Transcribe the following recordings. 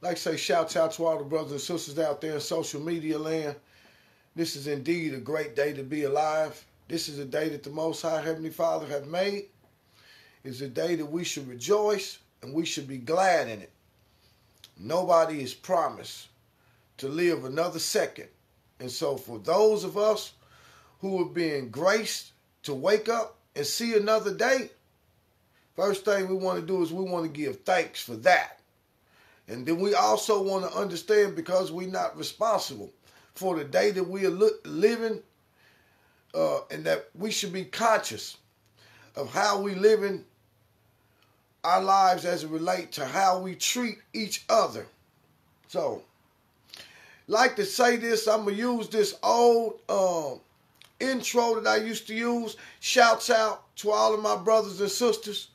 like to say shouts out to all the brothers and sisters out there in social media land. This is indeed a great day to be alive. This is a day that the Most High Heavenly Father have made. It's a day that we should rejoice and we should be glad in it. Nobody is promised to live another second. And so for those of us who are being graced to wake up and see another day, first thing we want to do is we want to give thanks for that. And then we also want to understand because we're not responsible for the day that we are living uh, and that we should be conscious of how we living our lives as it relate to how we treat each other. So, like to say this, I'm gonna use this old um, intro that I used to use. Shouts out to all of my brothers and sisters,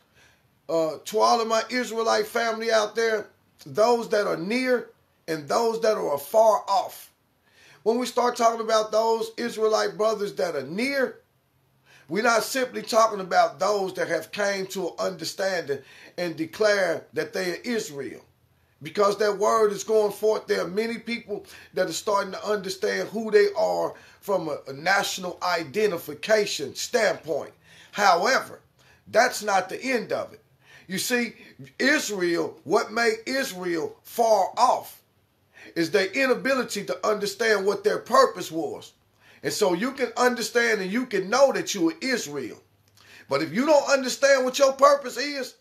uh, to all of my Israelite family out there, those that are near and those that are far off. When we start talking about those Israelite brothers that are near, we're not simply talking about those that have came to an understanding and declare that they are Israel. Because that word is going forth, there are many people that are starting to understand who they are from a, a national identification standpoint. However, that's not the end of it. You see, Israel, what made Israel far off is their inability to understand what their purpose was. And so you can understand and you can know that you are Israel. But if you don't understand what your purpose is,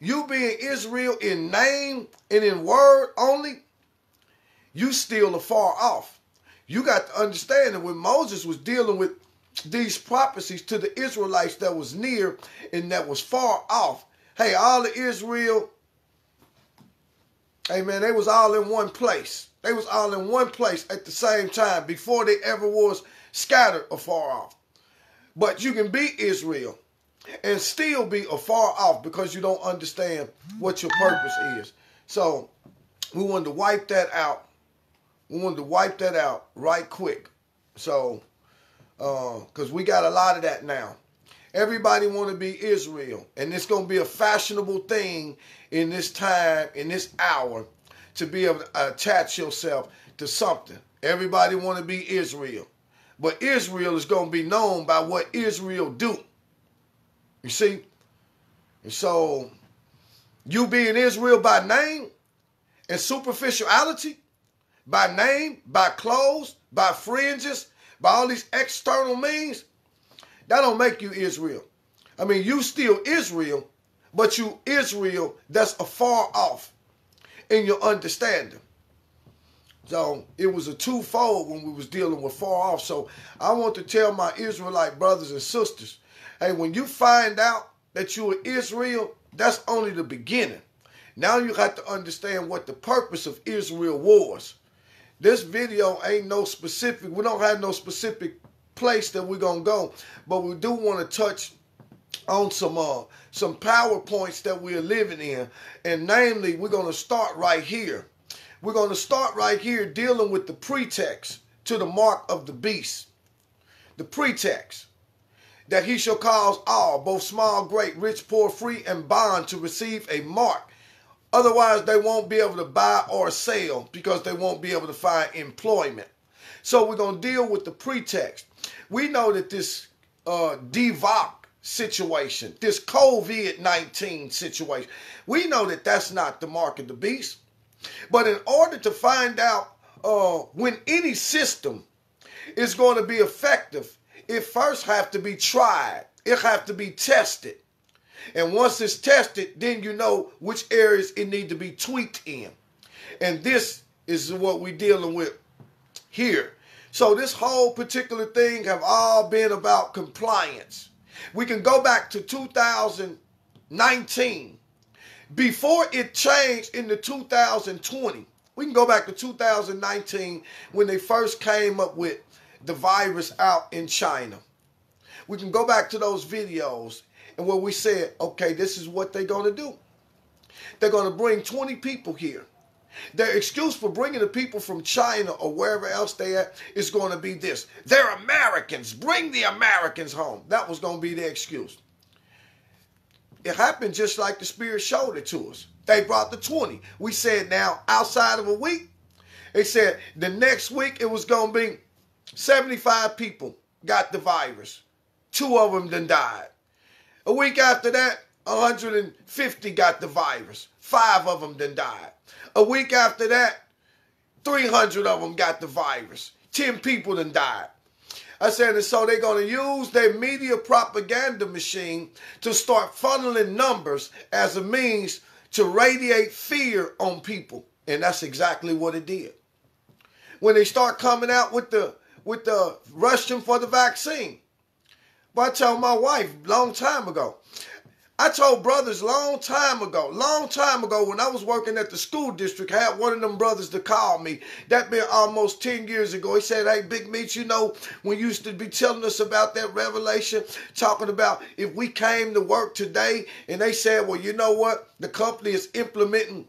you being Israel in name and in word only, you still are far off. You got to understand that when Moses was dealing with these prophecies to the Israelites that was near and that was far off, hey, all of Israel, man, they was all in one place. They was all in one place at the same time before they ever was scattered afar off. But you can be Israel and still be afar off because you don't understand what your purpose is. So we wanted to wipe that out. We wanted to wipe that out right quick. So, because uh, we got a lot of that now. Everybody want to be Israel, and it's going to be a fashionable thing in this time, in this hour, to be able to attach yourself to something. Everybody want to be Israel, but Israel is going to be known by what Israel do. You see? And so you being Israel by name and superficiality, by name, by clothes, by fringes, by all these external means, that don't make you Israel. I mean, you still Israel, but you Israel that's afar off in your understanding. So it was a twofold when we was dealing with far off. So I want to tell my Israelite brothers and sisters Hey, when you find out that you are Israel, that's only the beginning. Now you got to understand what the purpose of Israel was. This video ain't no specific, we don't have no specific place that we're gonna go, but we do want to touch on some uh some powerpoints that we're living in. And namely, we're gonna start right here. We're gonna start right here dealing with the pretext to the mark of the beast. The pretext that he shall cause all, both small, great, rich, poor, free, and bond, to receive a mark. Otherwise, they won't be able to buy or sell because they won't be able to find employment. So we're going to deal with the pretext. We know that this uh, DVOC situation, this COVID-19 situation, we know that that's not the mark of the beast. But in order to find out uh, when any system is going to be effective, it first have to be tried. It have to be tested. And once it's tested, then you know which areas it need to be tweaked in. And this is what we're dealing with here. So this whole particular thing have all been about compliance. We can go back to 2019. Before it changed into 2020, we can go back to 2019 when they first came up with the virus out in China. We can go back to those videos and where we said, okay, this is what they're going to do. They're going to bring 20 people here. Their excuse for bringing the people from China or wherever else they are is going to be this. They're Americans. Bring the Americans home. That was going to be their excuse. it happened just like the Spirit showed it to us. They brought the 20. We said now, outside of a week, they said the next week it was going to be 75 people got the virus. Two of them then died. A week after that, 150 got the virus. Five of them then died. A week after that, 300 of them got the virus. 10 people then died. I said, and so they're going to use their media propaganda machine to start funneling numbers as a means to radiate fear on people. And that's exactly what it did. When they start coming out with the with the rushing for the vaccine. But I told my wife long time ago, I told brothers long time ago, long time ago when I was working at the school district, I had one of them brothers to call me. That been almost 10 years ago. He said, Hey, Big Meech, you know, when you used to be telling us about that revelation, talking about if we came to work today and they said, Well, you know what? The company is implementing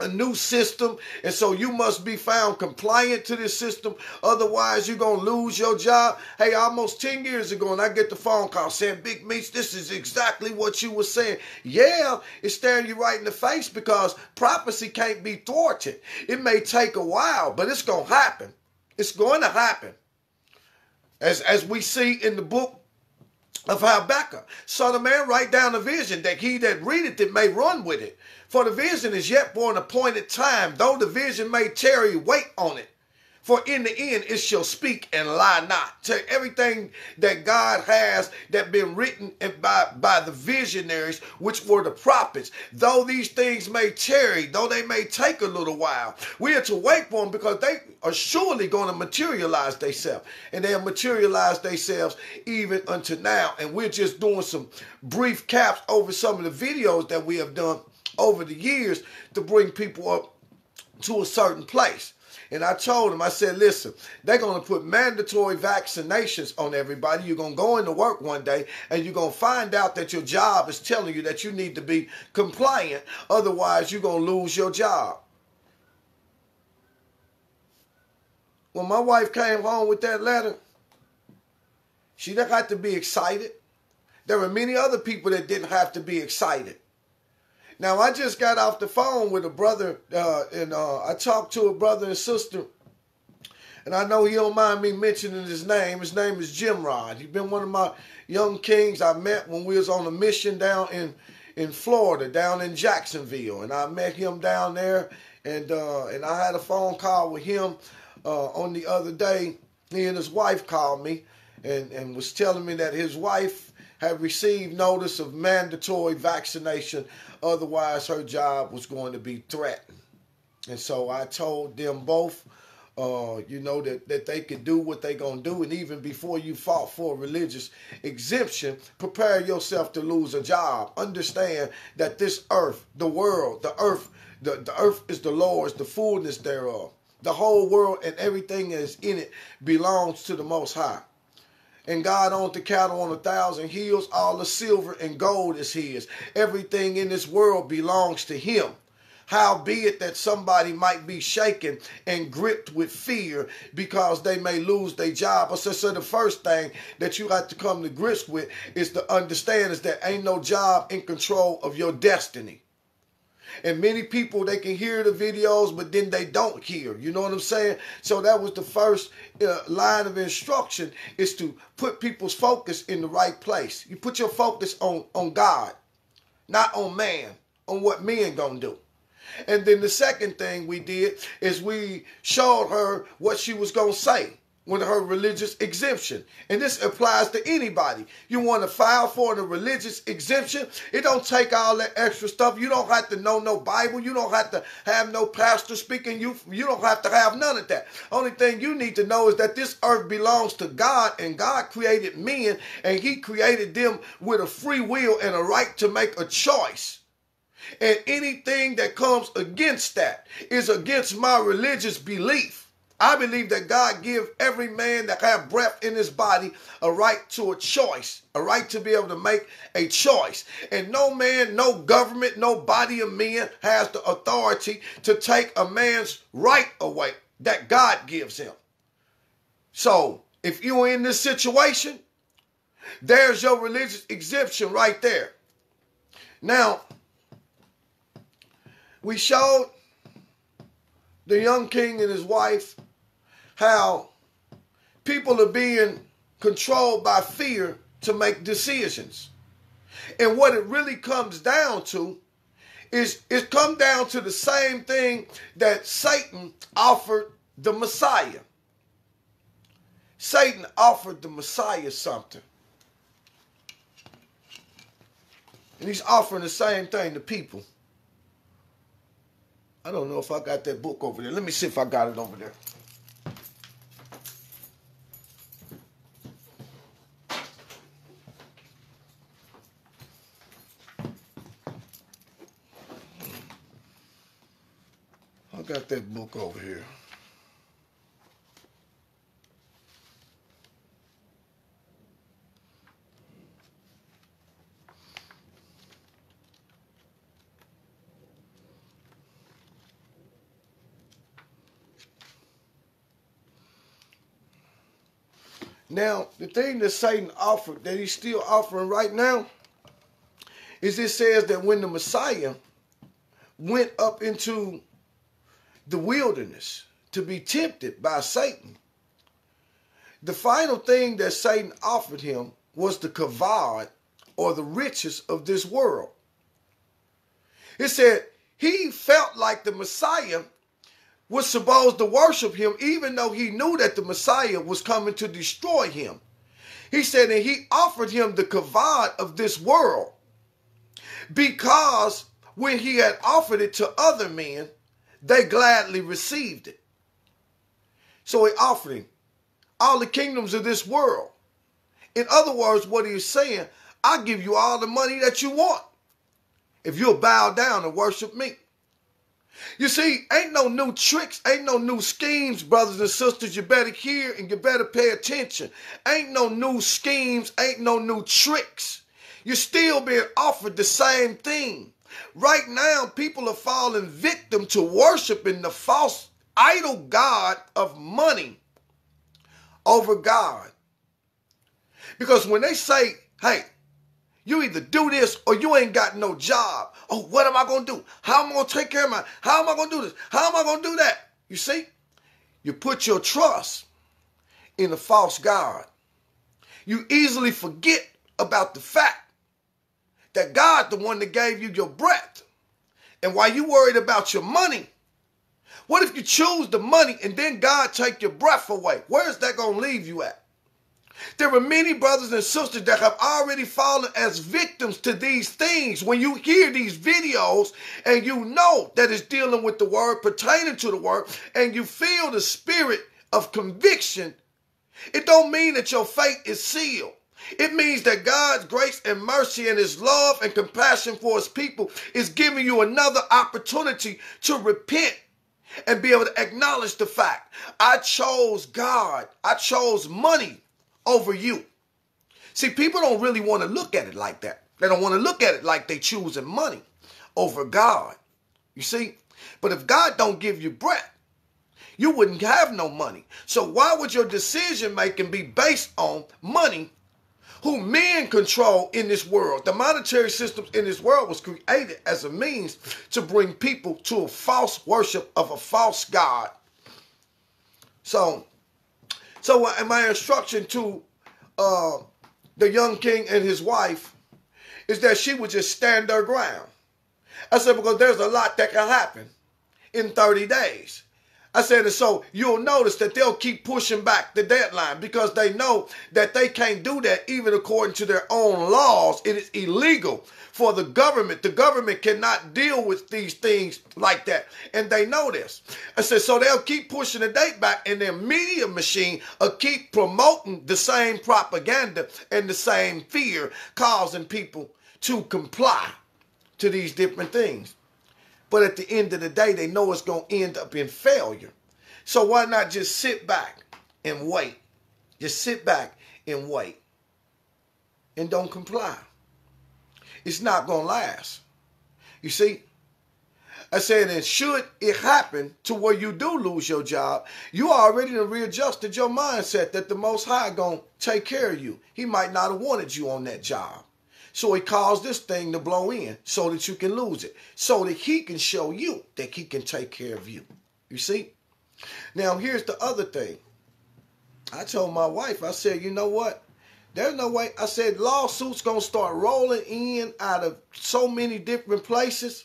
a new system and so you must be found compliant to this system. Otherwise you're going to lose your job. Hey almost 10 years ago and i get the phone call saying big Meech this is exactly what you were saying. Yeah it's staring you right in the face because prophecy can't be thwarted. It may take a while but it's going to happen. It's going to happen. As as we see in the book of Habakkuk. Son of man, write down a vision that he that readeth it may run with it. For the vision is yet for an appointed time, though the vision may tarry, wait on it. For in the end it shall speak and lie not. To everything that God has that been written by, by the visionaries, which were the prophets, though these things may tarry, though they may take a little while, we are to wait for them because they are surely going to materialize themselves. And they have materialized themselves even unto now. And we're just doing some brief caps over some of the videos that we have done over the years to bring people up to a certain place. And I told him, I said, listen, they're going to put mandatory vaccinations on everybody. You're going to go into work one day and you're going to find out that your job is telling you that you need to be compliant. Otherwise, you're going to lose your job. When my wife came home with that letter, she didn't have to be excited. There were many other people that didn't have to be excited. Now I just got off the phone with a brother, uh, and uh, I talked to a brother and sister, and I know he don't mind me mentioning his name. His name is Jim Rod. He's been one of my young kings I met when we was on a mission down in in Florida, down in Jacksonville, and I met him down there, and uh, and I had a phone call with him uh, on the other day. He and his wife called me, and and was telling me that his wife had received notice of mandatory vaccination. Otherwise, her job was going to be threatened. And so I told them both, uh, you know, that, that they could do what they're going to do. And even before you fought for a religious exemption, prepare yourself to lose a job. Understand that this earth, the world, the earth, the, the earth is the Lord's, the fullness thereof. The whole world and everything that is in it belongs to the Most High and God owns the cattle on a thousand hills. All the silver and gold is his. Everything in this world belongs to him. How be it that somebody might be shaken and gripped with fear because they may lose their job. So, so the first thing that you got to come to grips with is to understand is that ain't no job in control of your destiny. And many people, they can hear the videos, but then they don't hear. You know what I'm saying? So that was the first uh, line of instruction is to put people's focus in the right place. You put your focus on, on God, not on man, on what men gonna do. And then the second thing we did is we showed her what she was gonna say with her religious exemption. And this applies to anybody. You want to file for the religious exemption, it don't take all that extra stuff. You don't have to know no Bible. You don't have to have no pastor speaking. You you don't have to have none of that. Only thing you need to know is that this earth belongs to God and God created men and he created them with a free will and a right to make a choice. And anything that comes against that is against my religious belief. I believe that God give every man that have breath in his body a right to a choice, a right to be able to make a choice. And no man, no government, no body of men has the authority to take a man's right away that God gives him. So if you're in this situation, there's your religious exemption right there. Now, we showed the young king and his wife how people are being controlled by fear to make decisions. And what it really comes down to is it come down to the same thing that Satan offered the Messiah. Satan offered the Messiah something. And he's offering the same thing to people. I don't know if I got that book over there. Let me see if I got it over there. Got that book over here. Now, the thing that Satan offered, that he's still offering right now, is it says that when the Messiah went up into the wilderness to be tempted by Satan, the final thing that Satan offered him was the kavod or the riches of this world. It said he felt like the Messiah was supposed to worship him, even though he knew that the Messiah was coming to destroy him. He said, and he offered him the kavod of this world because when he had offered it to other men, they gladly received it. So he offered him all the kingdoms of this world. In other words, what he's saying, I'll give you all the money that you want if you'll bow down and worship me. You see, ain't no new tricks, ain't no new schemes, brothers and sisters. You better hear and you better pay attention. Ain't no new schemes, ain't no new tricks. You're still being offered the same thing. Right now, people are falling victim to worshiping the false idol God of money over God. Because when they say, hey, you either do this or you ain't got no job. Oh, what am I going to do? How am I going to take care of my, how am I going to do this? How am I going to do that? You see, you put your trust in a false God. You easily forget about the fact that God, the one that gave you your breath, and while you worried about your money, what if you choose the money and then God take your breath away? Where is that going to leave you at? There are many brothers and sisters that have already fallen as victims to these things. When you hear these videos and you know that it's dealing with the word, pertaining to the word, and you feel the spirit of conviction, it don't mean that your fate is sealed. It means that God's grace and mercy and his love and compassion for his people is giving you another opportunity to repent and be able to acknowledge the fact I chose God. I chose money over you. See, people don't really want to look at it like that. They don't want to look at it like they choosing money over God. You see? But if God don't give you breath, you wouldn't have no money. So why would your decision making be based on money who men control in this world? The monetary systems in this world was created as a means to bring people to a false worship of a false God. So so uh, my instruction to uh, the young king and his wife is that she would just stand her ground. I said, because there's a lot that can happen in 30 days. I said, and so you'll notice that they'll keep pushing back the deadline because they know that they can't do that even according to their own laws. It is illegal for the government. The government cannot deal with these things like that. And they know this. I said, so they'll keep pushing the date back and their media machine will keep promoting the same propaganda and the same fear, causing people to comply to these different things. But at the end of the day, they know it's going to end up in failure. So why not just sit back and wait? Just sit back and wait. And don't comply. It's not going to last. You see? I said, and should it happen to where you do lose your job, you are already readjusted your mindset that the Most High going to take care of you. He might not have wanted you on that job. So he caused this thing to blow in so that you can lose it. So that he can show you that he can take care of you. You see? Now here's the other thing. I told my wife, I said, you know what? There's no way. I said lawsuits gonna start rolling in out of so many different places.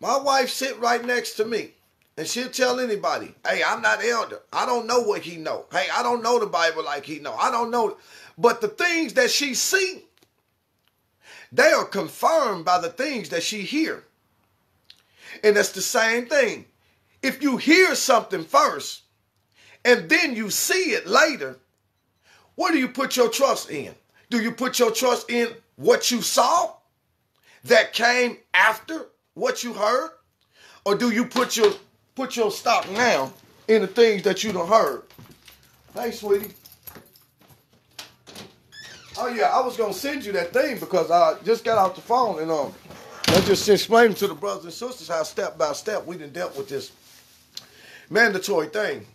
My wife sit right next to me. And she'll tell anybody, hey, I'm not elder. I don't know what he know. Hey, I don't know the Bible like he know. I don't know. But the things that she see, they are confirmed by the things that she hear. And that's the same thing. If you hear something first and then you see it later, what do you put your trust in? Do you put your trust in what you saw that came after what you heard? Or do you put your put your stock now in the things that you don't heard? Hey, sweetie. Oh yeah, I was gonna send you that thing because I just got off the phone and um I just explained to the brothers and sisters how step by step we done dealt with this mandatory thing.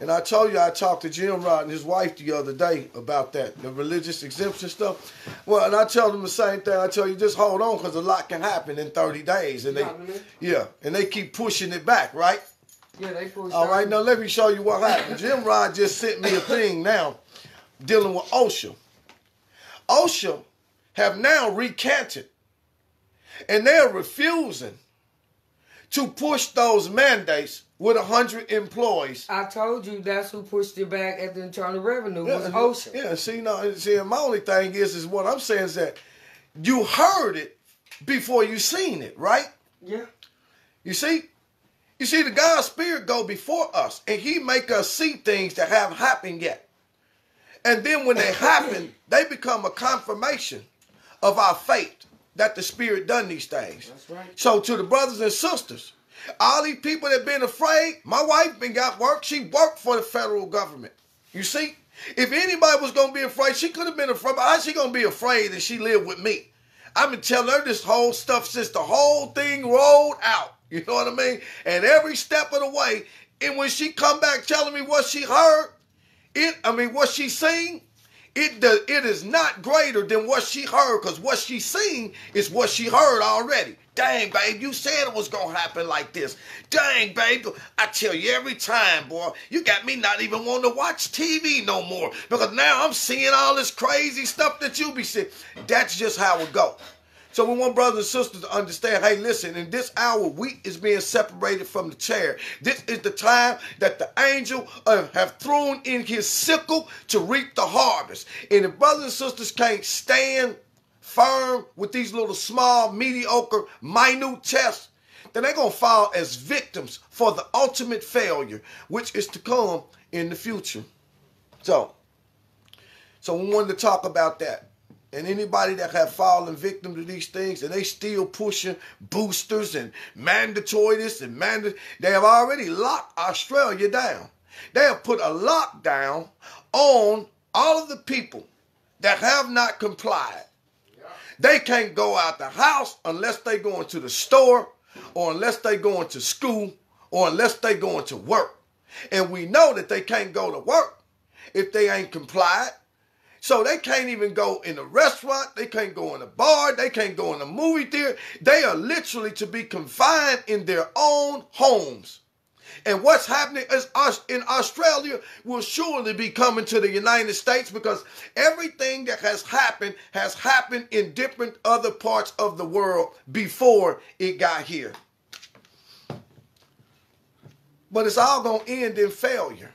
And I told you I talked to Jim Rod and his wife the other day about that, the religious exemption stuff. Well, and I tell them the same thing. I tell you, just hold on because a lot can happen in 30 days. And they, yeah, and they keep pushing it back, right? Yeah, they push. All right, now let me show you what happened. Jim Rod just sent me a thing now dealing with OSHA. OSHA have now recanted and they're refusing to push those mandates with 100 employees. I told you that's who pushed it back at the Internal Revenue Yeah, was OSHA. Yeah, see, no, see, my only thing is, is what I'm saying is that you heard it before you seen it, right? Yeah. You see, you see, the God's Spirit go before us, and He make us see things that haven't happened yet, and then when they happen, they become a confirmation of our faith that the Spirit done these things. That's right. So to the brothers and sisters, all these people that been afraid, my wife been got work. She worked for the federal government. You see, if anybody was gonna be afraid, she could have been afraid. But how she gonna be afraid that she lived with me? I've been telling her this whole stuff since the whole thing rolled out. You know what I mean? And every step of the way, and when she come back telling me what she heard, it I mean what she seen, it does it is not greater than what she heard, because what she seen is what she heard already. Dang, babe, you said it was gonna happen like this. Dang, babe, I tell you every time, boy, you got me not even wanting to watch TV no more because now I'm seeing all this crazy stuff that you be seeing. That's just how it go. So we want brothers and sisters to understand, hey, listen, in this hour, wheat is being separated from the chair. This is the time that the angel uh, have thrown in his sickle to reap the harvest. And if brothers and sisters can't stand firm with these little small, mediocre, minute tests, then they're going to fall as victims for the ultimate failure, which is to come in the future. So, so we wanted to talk about that. And anybody that have fallen victim to these things and they still pushing boosters and mandatory this and mandatory, they have already locked Australia down. They have put a lockdown on all of the people that have not complied. They can't go out the house unless they going to the store or unless they going to school or unless they going to work. And we know that they can't go to work if they ain't complied. So they can't even go in a restaurant, they can't go in a bar, they can't go in a movie theater. They are literally to be confined in their own homes. And what's happening is us in Australia will surely be coming to the United States because everything that has happened has happened in different other parts of the world before it got here. But it's all going to end in failure.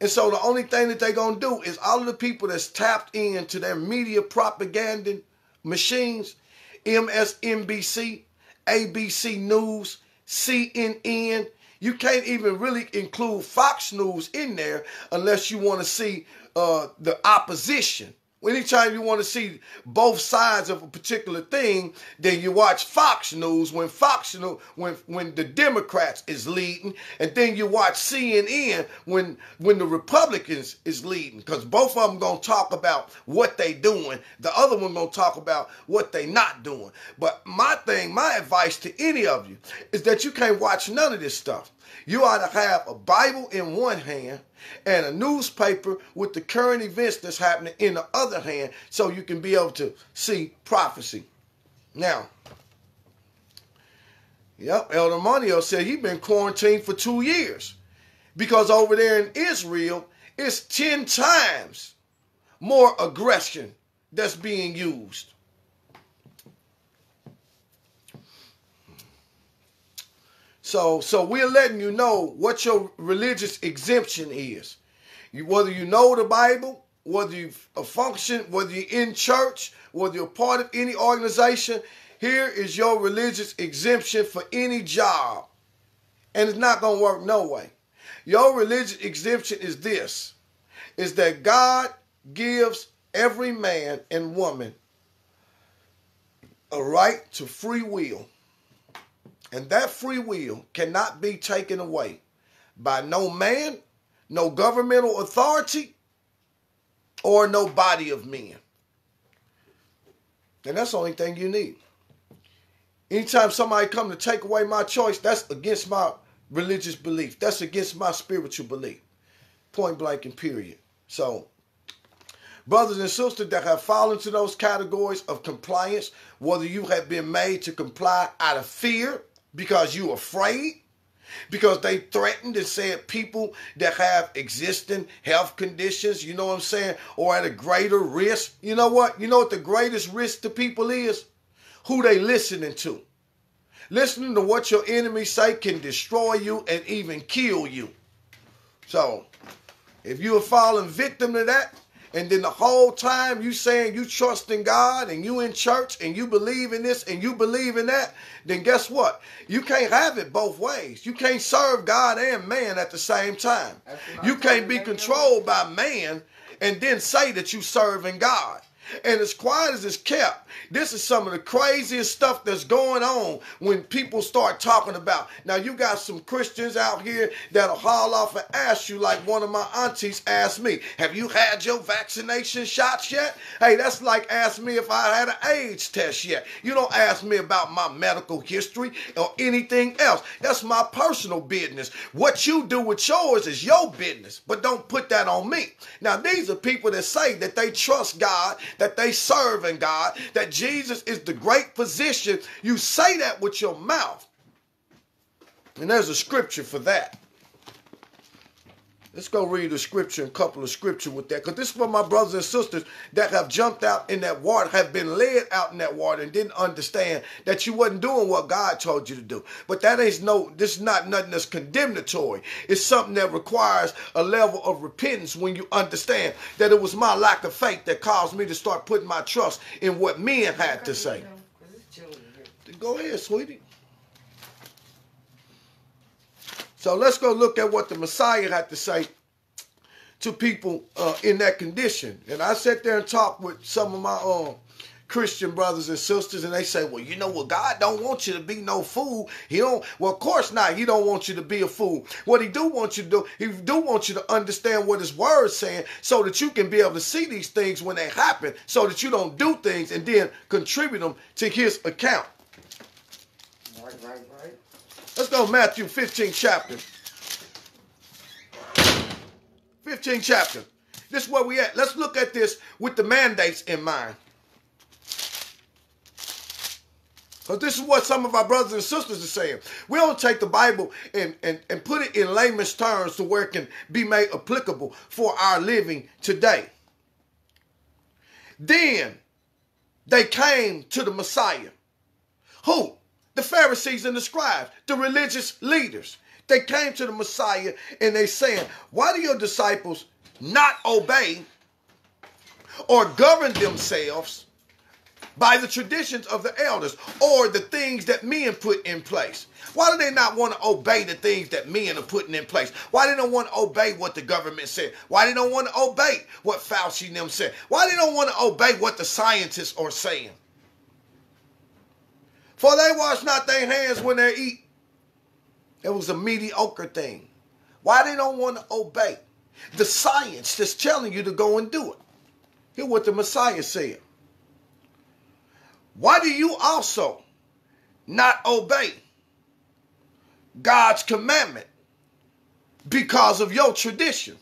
And so the only thing that they're going to do is all of the people that's tapped into their media propaganda machines, MSNBC, ABC News, CNN, you can't even really include Fox News in there unless you want to see uh, the opposition. Anytime you want to see both sides of a particular thing, then you watch Fox News when Fox News when when the Democrats is leading, and then you watch CNN when when the Republicans is leading, because both of them gonna talk about what they doing. The other one gonna talk about what they not doing. But my thing, my advice to any of you is that you can't watch none of this stuff You ought to have a Bible in one hand and a newspaper with the current events that's happening in the other hand so you can be able to see prophecy. Now, yep, Elder Monio said he's been quarantined for two years because over there in Israel, it's 10 times more aggression that's being used. So, so we're letting you know what your religious exemption is. You, whether you know the Bible, whether you function, whether you're in church, whether you're part of any organization, here is your religious exemption for any job. And it's not going to work no way. Your religious exemption is this, is that God gives every man and woman a right to free will. And that free will cannot be taken away by no man, no governmental authority, or no body of men. And that's the only thing you need. Anytime somebody come to take away my choice, that's against my religious belief. That's against my spiritual belief. Point blank and period. So, brothers and sisters that have fallen into those categories of compliance, whether you have been made to comply out of fear, because you afraid because they threatened and said people that have existing health conditions, you know what I'm saying, or at a greater risk. You know what? You know what the greatest risk to people is? Who they listening to. Listening to what your enemies say can destroy you and even kill you. So, if you are falling victim to that, and then the whole time you saying you trust in God and you in church and you believe in this and you believe in that, then guess what? You can't have it both ways. You can't serve God and man at the same time. You can't be controlled by man and then say that you serving God. And as quiet as it's kept, this is some of the craziest stuff that's going on when people start talking about. Now, you got some Christians out here that'll haul off and ask you, like one of my aunties asked me, Have you had your vaccination shots yet? Hey, that's like asking me if I had an AIDS test yet. You don't ask me about my medical history or anything else. That's my personal business. What you do with yours is your business, but don't put that on me. Now, these are people that say that they trust God that they serve in God, that Jesus is the great physician, you say that with your mouth. And there's a scripture for that. Let's go read a scripture, a couple of scripture with that. Because this is for my brothers and sisters that have jumped out in that water, have been led out in that water and didn't understand that you wasn't doing what God told you to do. But that ain't no, this is not nothing that's condemnatory. It's something that requires a level of repentance when you understand that it was my lack of faith that caused me to start putting my trust in what men had to say. Go ahead, sweetie. So let's go look at what the Messiah had to say to people uh, in that condition. And I sat there and talked with some of my um, Christian brothers and sisters, and they say, "Well, you know what? God don't want you to be no fool. He don't. Well, of course not. He don't want you to be a fool. What he do want you to do, he do want you to understand what his word is saying, so that you can be able to see these things when they happen, so that you don't do things and then contribute them to his account." Right, right, right. Let's go Matthew 15 chapter. 15 chapter. This is where we at. Let's look at this with the mandates in mind. Because this is what some of our brothers and sisters are saying. We don't take the Bible and, and, and put it in layman's terms to where it can be made applicable for our living today. Then they came to the Messiah. Who? The Pharisees and the scribes, the religious leaders. They came to the Messiah and they saying, why do your disciples not obey or govern themselves by the traditions of the elders or the things that men put in place? Why do they not want to obey the things that men are putting in place? Why they don't want to obey what the government said? Why they don't want to obey what Fauci and them said? Why they don't want to obey what the scientists are saying? For they wash not their hands when they eat. It was a mediocre thing. Why they don't want to obey the science that's telling you to go and do it? Hear what the Messiah said. Why do you also not obey God's commandment because of your tradition.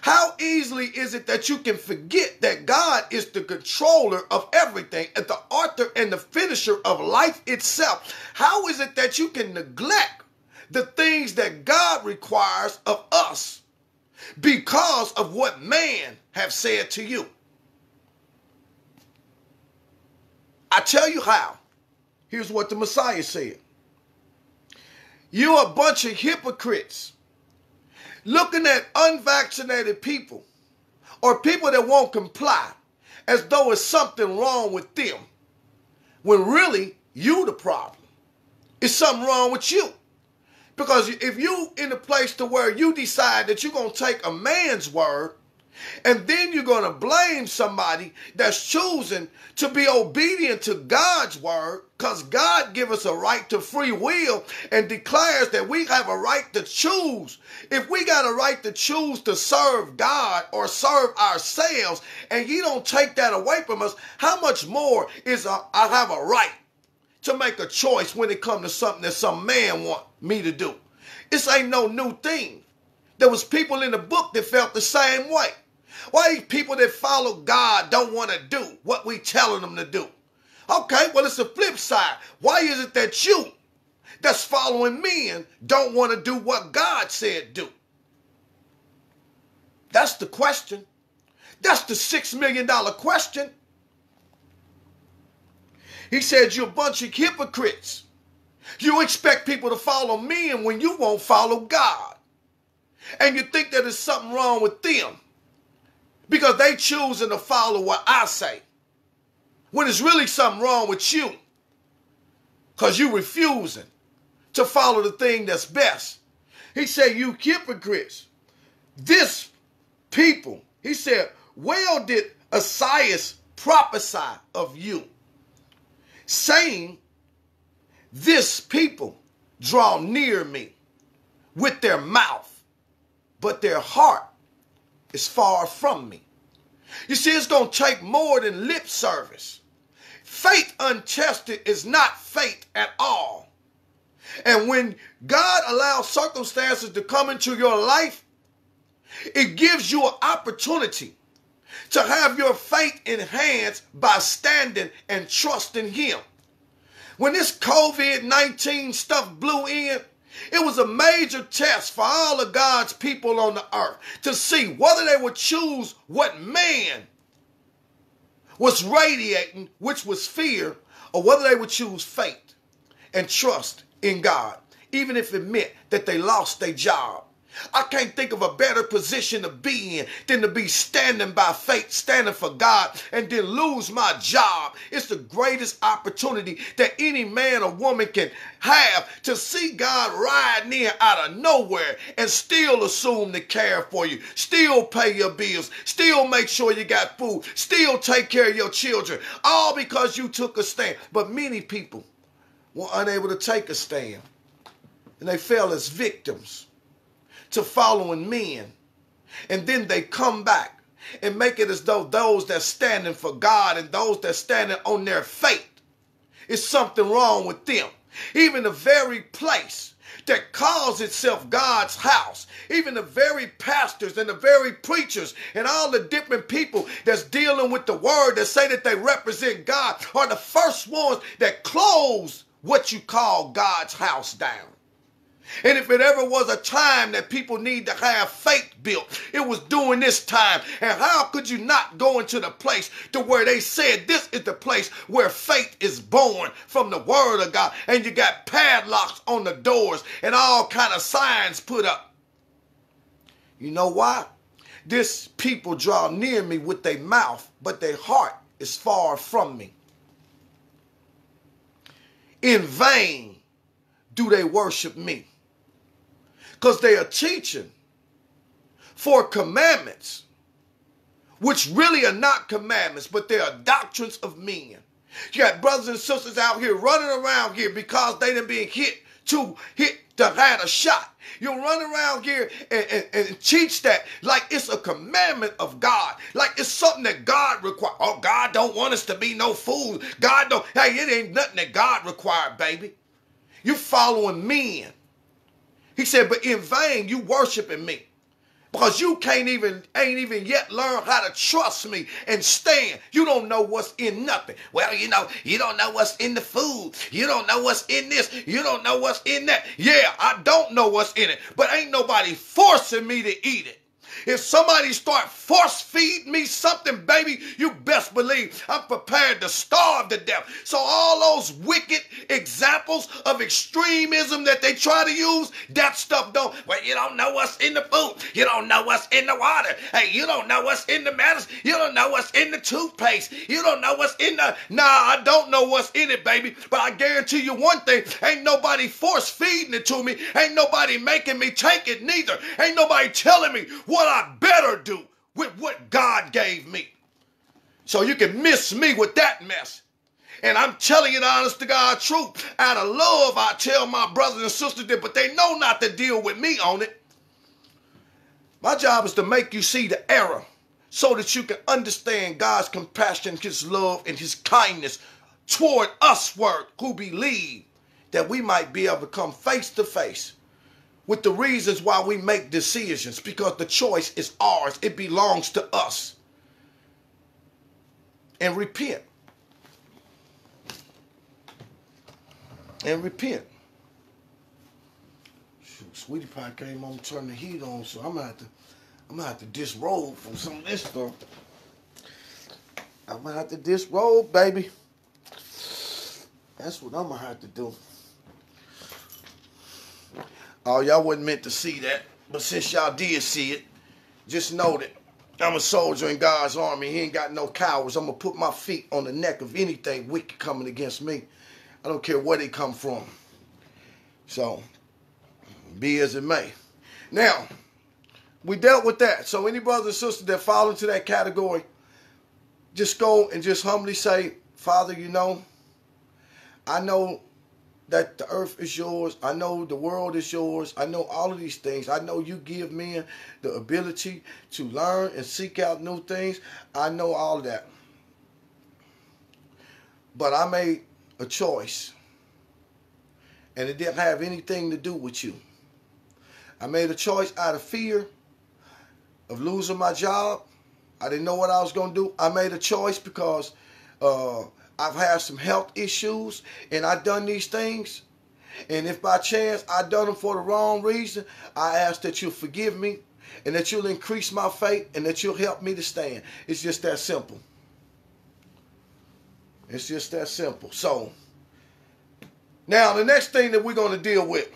How easily is it that you can forget that God is the controller of everything and the author and the finisher of life itself? How is it that you can neglect the things that God requires of us because of what man have said to you? I tell you how. Here's what the Messiah said. You're a bunch of hypocrites looking at unvaccinated people or people that won't comply as though it's something wrong with them when really you the problem. It's something wrong with you. Because if you in a place to where you decide that you're going to take a man's word and then you're going to blame somebody that's choosing to be obedient to God's word because God give us a right to free will and declares that we have a right to choose. If we got a right to choose to serve God or serve ourselves and you don't take that away from us, how much more is a, I have a right to make a choice when it comes to something that some man want me to do? This ain't no new thing. There was people in the book that felt the same way. Why people that follow God don't want to do what we telling them to do? Okay, well, it's the flip side. Why is it that you that's following men don't want to do what God said do? That's the question. That's the six million dollar question. He said, You're a bunch of hypocrites. You expect people to follow men when you won't follow God. And you think that there's something wrong with them because they choosing to follow what I say. When it's really something wrong with you because you refusing to follow the thing that's best. He said, you hypocrites, this people, he said, well did Esaias prophesy of you, saying, this people draw near me with their mouth, but their heart is far from me. You see, it's going to take more than lip service. Faith untested is not faith at all. And when God allows circumstances to come into your life, it gives you an opportunity to have your faith enhanced by standing and trusting Him. When this COVID 19 stuff blew in, it was a major test for all of God's people on the earth to see whether they would choose what man was radiating, which was fear, or whether they would choose faith and trust in God, even if it meant that they lost their job, I can't think of a better position to be in than to be standing by faith, standing for God, and then lose my job. It's the greatest opportunity that any man or woman can have to see God riding in out of nowhere and still assume to care for you, still pay your bills, still make sure you got food, still take care of your children, all because you took a stand. But many people were unable to take a stand and they fell as victims to following men. And then they come back and make it as though those that standing for God and those that standing on their faith is something wrong with them. Even the very place that calls itself God's house, even the very pastors and the very preachers and all the different people that's dealing with the word that say that they represent God are the first ones that close what you call God's house down. And if it ever was a time that people need to have faith built, it was during this time. And how could you not go into the place to where they said this is the place where faith is born from the word of God and you got padlocks on the doors and all kind of signs put up. You know why? This people draw near me with their mouth, but their heart is far from me. In vain do they worship me because they are teaching for commandments, which really are not commandments, but they are doctrines of men. You got brothers and sisters out here running around here because they didn't being hit to hit to had a shot. You run around here and, and, and, teach that like it's a commandment of God, like it's something that God requires. Oh, God don't want us to be no fools. God don't. Hey, it ain't nothing that God required, baby. You following men He said, but in vain you worshiping me. Because you can't even, ain't even yet learn how to trust me and stand. You don't know what's in nothing. Well, you know, you don't know what's in the food. You don't know what's in this. You don't know what's in that. Yeah, I don't know what's in it, but ain't nobody forcing me to eat it. If somebody start force feed me something, baby, you best believe I'm prepared to starve to death. So all those wicked examples of extremism that they try to use, that stuff don't. Well, you don't know what's in the food. You don't know what's in the water. Hey, you don't know what's in the medicine. You don't know what's in the toothpaste. You don't know what's in the. Nah, I don't know what's in it, baby. But I guarantee you one thing: ain't nobody force feeding it to me. Ain't nobody making me take it neither. Ain't nobody telling me what I better do with what God gave me. So you can miss me with that mess. And I'm telling you honest to God truth. Out of love, I tell my brothers and sisters that, but they know not to deal with me on it. My job is to make you see the error so that you can understand God's compassion, His love, and His kindness toward us, word, who believe that we might be able to come face to face with the reasons why we make decisions because the choice is ours, it belongs to us. And repent. And repent. Shoot, Sweetie Pie came on, turned the heat on, so I'm gonna have to, I'm gonna have to disrobe from some of this stuff. I'm gonna have to disrobe, baby. That's what I'm gonna have to do. Oh, y'all wasn't meant to see that, but since y'all did see it, just know that I'm a soldier in God's army. He ain't got no cowards. I'm gonna put my feet on the neck of anything wicked coming against me. I don't care where they come from. So, be as it may. Now, we dealt with that. So, any brothers and sisters that fall into that category, just go and just humbly say, Father, you know, I know that the earth is yours. I know the world is yours. I know all of these things. I know you give men the ability to learn and seek out new things. I know all that. But I made a choice. And it didn't have anything to do with you. I made a choice out of fear of losing my job. I didn't know what I was going to do. I made a choice because uh, I've had some health issues and I've done these things. And if by chance I done them for the wrong reason, I ask that you forgive me and that you'll increase my faith and that you'll help me to stand. It's just that simple. It's just that simple. So, now the next thing that we're going to deal with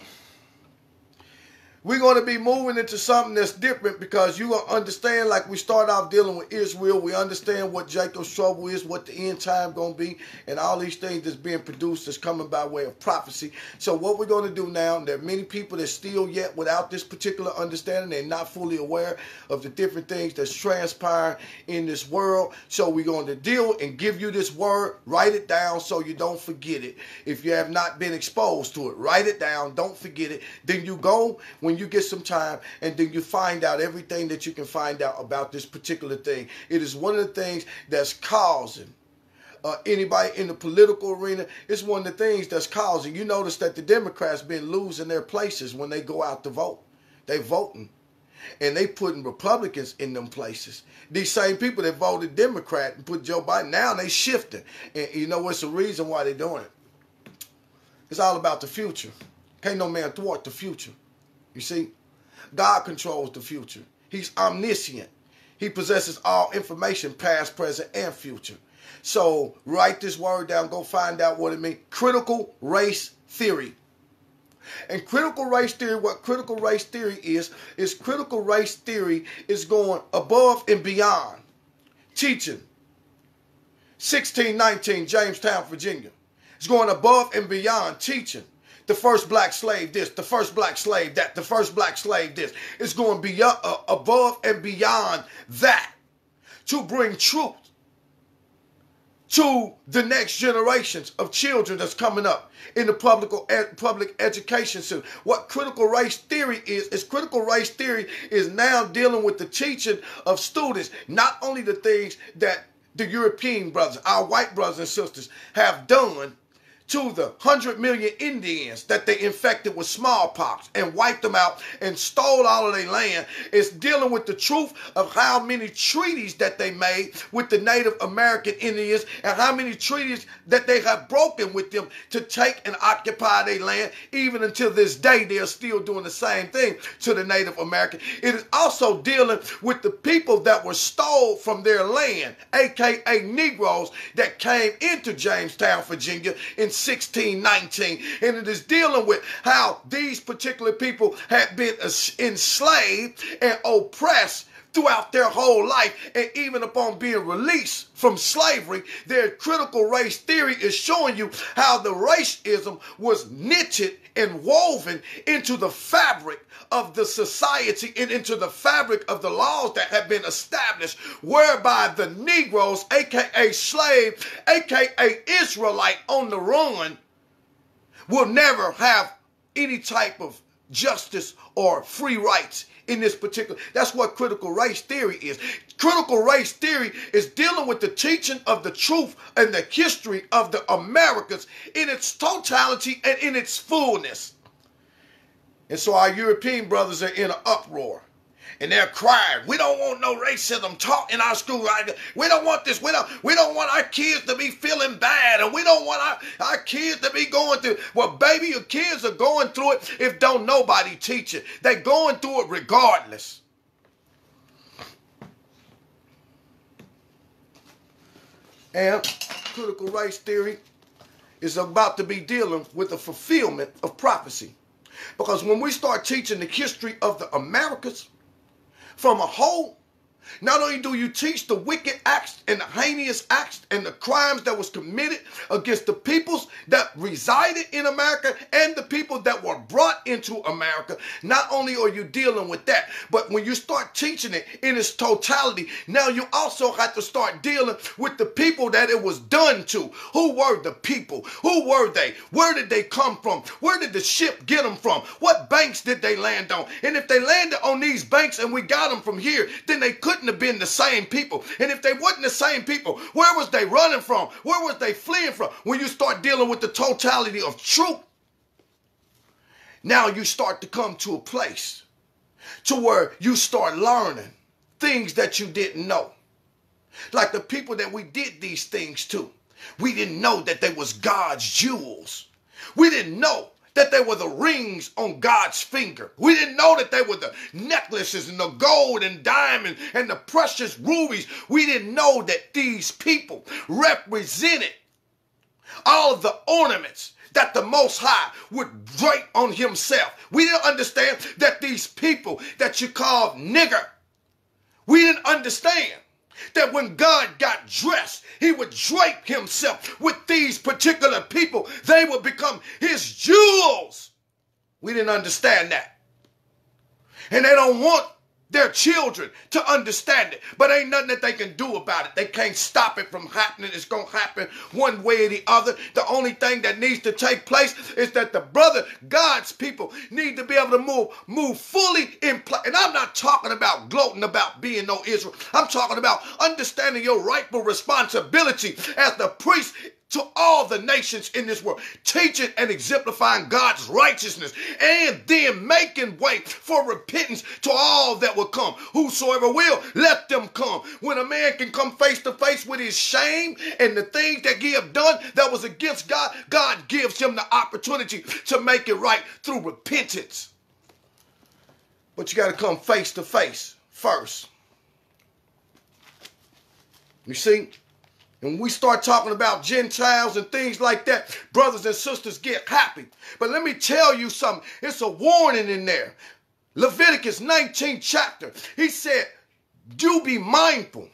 we're going to be moving into something that's different because you understand like we start off dealing with israel we understand what jacob's trouble is what the end time going to be and all these things that's being produced that's coming by way of prophecy. So what we're going to do now there are many people that still yet without this particular understanding they're not fully aware of the different things that's transpiring in this world. So we're going to deal and give you this word write it down so you don't forget it. If you have not been exposed to it write it down don't forget it. Then you go when when you get some time and then you find out everything that you can find out about this particular thing. It is one of the things that's causing uh, anybody in the political arena. It's one of the things that's causing. You notice that the Democrats been losing their places when they go out to vote. They voting. And they putting Republicans in them places. These same people that voted Democrat and put Joe Biden, now they shifting. And you know what's the reason why they doing it? It's all about the future. Can't no man thwart the future. You see, God controls the future. He's omniscient. He possesses all information, past, present, and future. So write this word down. Go find out what it means. Critical race theory. And critical race theory, what critical race theory is, is critical race theory is going above and beyond teaching. 1619, Jamestown, Virginia. It's going above and beyond teaching the first black slave this, the first black slave that, the first black slave this. It's going be uh, above and beyond that to bring truth to the next generations of children that's coming up in the public public education system. What critical race theory is is critical race theory is now dealing with the teaching of students, not only the things that the European brothers, our white brothers and sisters have done to the 100 million Indians that they infected with smallpox and wiped them out and stole all of their land. It's dealing with the truth of how many treaties that they made with the Native American Indians and how many treaties that they have broken with them to take and occupy their land. Even until this day, they are still doing the same thing to the Native American. It is also dealing with the people that were stole from their land, aka Negroes that came into Jamestown, Virginia in 1619. And it is dealing with how these particular people had been enslaved and oppressed throughout their whole life and even upon being released from slavery their critical race theory is showing you how the racism was knitted and woven into the fabric of the society and into the fabric of the laws that have been established whereby the negroes aka slave aka israelite on the run will never have any type of justice or free rights in this particular. That's what critical race theory is. Critical race theory is dealing with the teaching of the truth and the history of the Americas in its totality and in its fullness. And so our European brothers are in an uproar and they're crying. We don't want no racism taught in our school. We don't want this. We don't. We don't want our kids to be feeling bad, and we don't want our, our kids to be going through. Well, baby, your kids are going through it if don't nobody teach it. They're going through it regardless. And critical race theory is about to be dealing with the fulfillment of prophecy. Because when we start teaching the history of the Americas, from a whole not only do you teach the wicked acts and the heinous acts and the crimes that was committed against the peoples that resided in America and the people that were brought into America, not only are you dealing with that, but when you start teaching it in its totality, now you also have to start dealing with the people that it was done to. Who were the people? Who were they? Where did they come from? Where did the ship get them from? What banks did they land on? And if they landed on these banks and we got them from here, then they couldn't have been the same people. And if they wasn't the same people, where was they running from? Where was they fleeing from? When you start dealing with the totality of truth, now you start to come to a place to where you start learning things that you didn't know. Like the people that we did these things to. We didn't know that they was God's jewels. We didn't know that they were the rings on God's finger. We didn't know that they were the necklaces and the gold and diamond and the precious rubies. We didn't know that these people represented all of the ornaments that the Most High would drape on himself. We didn't understand that these people that you call nigger, we didn't understand that when God got dressed, he would drape himself with these particular people. They would become his jewels. We didn't understand that. And they don't want their children to understand it. But ain't nothing that they can do about it. They can't stop it from happening. It's going to happen one way or the other. The only thing that needs to take place is that the brother, God's people, need to be able to move, move fully in place. And I'm not talking about gloating about being no Israel. I'm talking about understanding your rightful responsibility as the priest to all the nations in this world, teaching and exemplifying God's righteousness, and then making way for repentance to all that will come. Whosoever will, let them come. When a man can come face to face with his shame and the things that he have done that was against God, God gives him the opportunity to make it right through repentance. But you got to come face to face first. You see? And we start talking about Gentiles and things like that, brothers and sisters get happy. But let me tell you something. It's a warning in there. Leviticus 19 chapter. He said, do be mindful.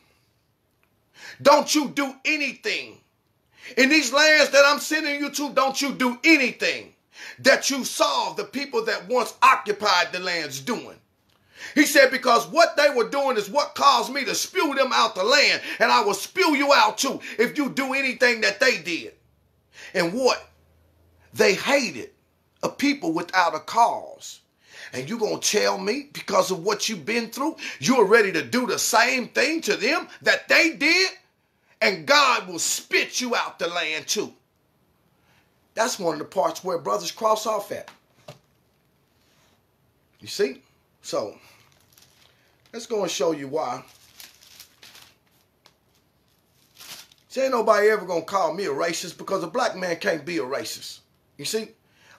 Don't you do anything. In these lands that I'm sending you to, don't you do anything that you saw the people that once occupied the lands doing. He said, because what they were doing is what caused me to spew them out the land, and I will spew you out too if you do anything that they did. And what? They hated a people without a cause. And you gonna tell me because of what you've been through, you're ready to do the same thing to them that they did? And God will spit you out the land too. That's one of the parts where brothers cross off at. You see? So, let's go and show you why. See, ain't nobody ever gonna call me a racist because a black man can't be a racist. You see?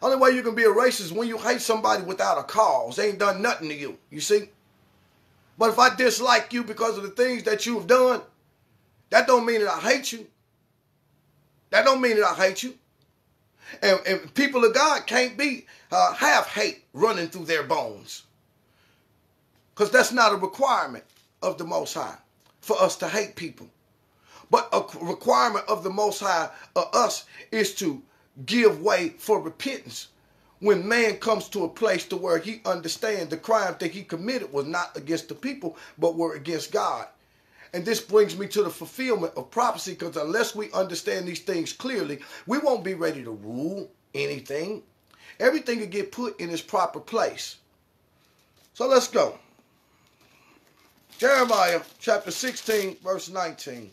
Only way you can be a racist is when you hate somebody without a cause. They ain't done nothing to you. You see? But if I dislike you because of the things that you've done, that don't mean that I hate you. That don't mean that I hate you. And, and people of God can't be uh, have hate running through their bones. Because that's not a requirement of the Most High for us to hate people. But a requirement of the Most High of us is to give way for repentance. When man comes to a place to where he understands the crime that he committed was not against the people, but were against God. And this brings me to the fulfillment of prophecy because unless we understand these things clearly, we won't be ready to rule anything. Everything will get put in its proper place. So let's go. Jeremiah chapter 16, verse 19.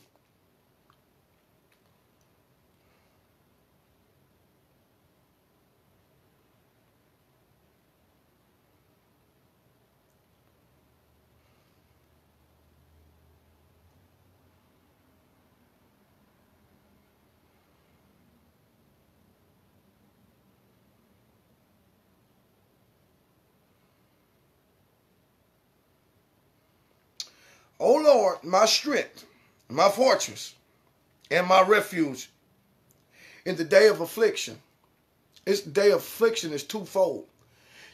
O Lord, my strength, my fortress, and my refuge in the day of affliction. This day of affliction is twofold.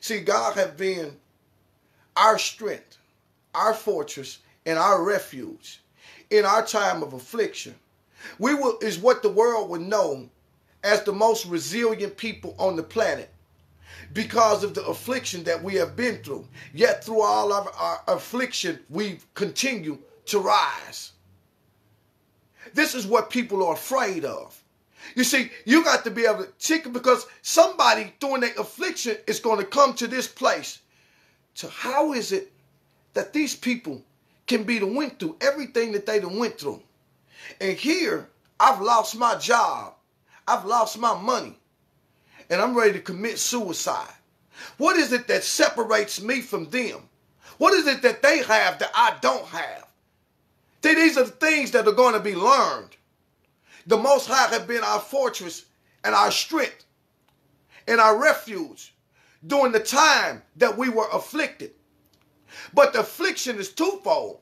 See, God has been our strength, our fortress, and our refuge in our time of affliction. We will is what the world would know as the most resilient people on the planet because of the affliction that we have been through. Yet through all of our affliction, we continue to rise. This is what people are afraid of. You see, you got to be able to check because somebody during their affliction is going to come to this place. So how is it that these people can be the went through everything that they done went through? And here, I've lost my job. I've lost my money and I'm ready to commit suicide. What is it that separates me from them? What is it that they have that I don't have? See, these are the things that are going to be learned. The Most High have been our fortress and our strength and our refuge during the time that we were afflicted. But the affliction is twofold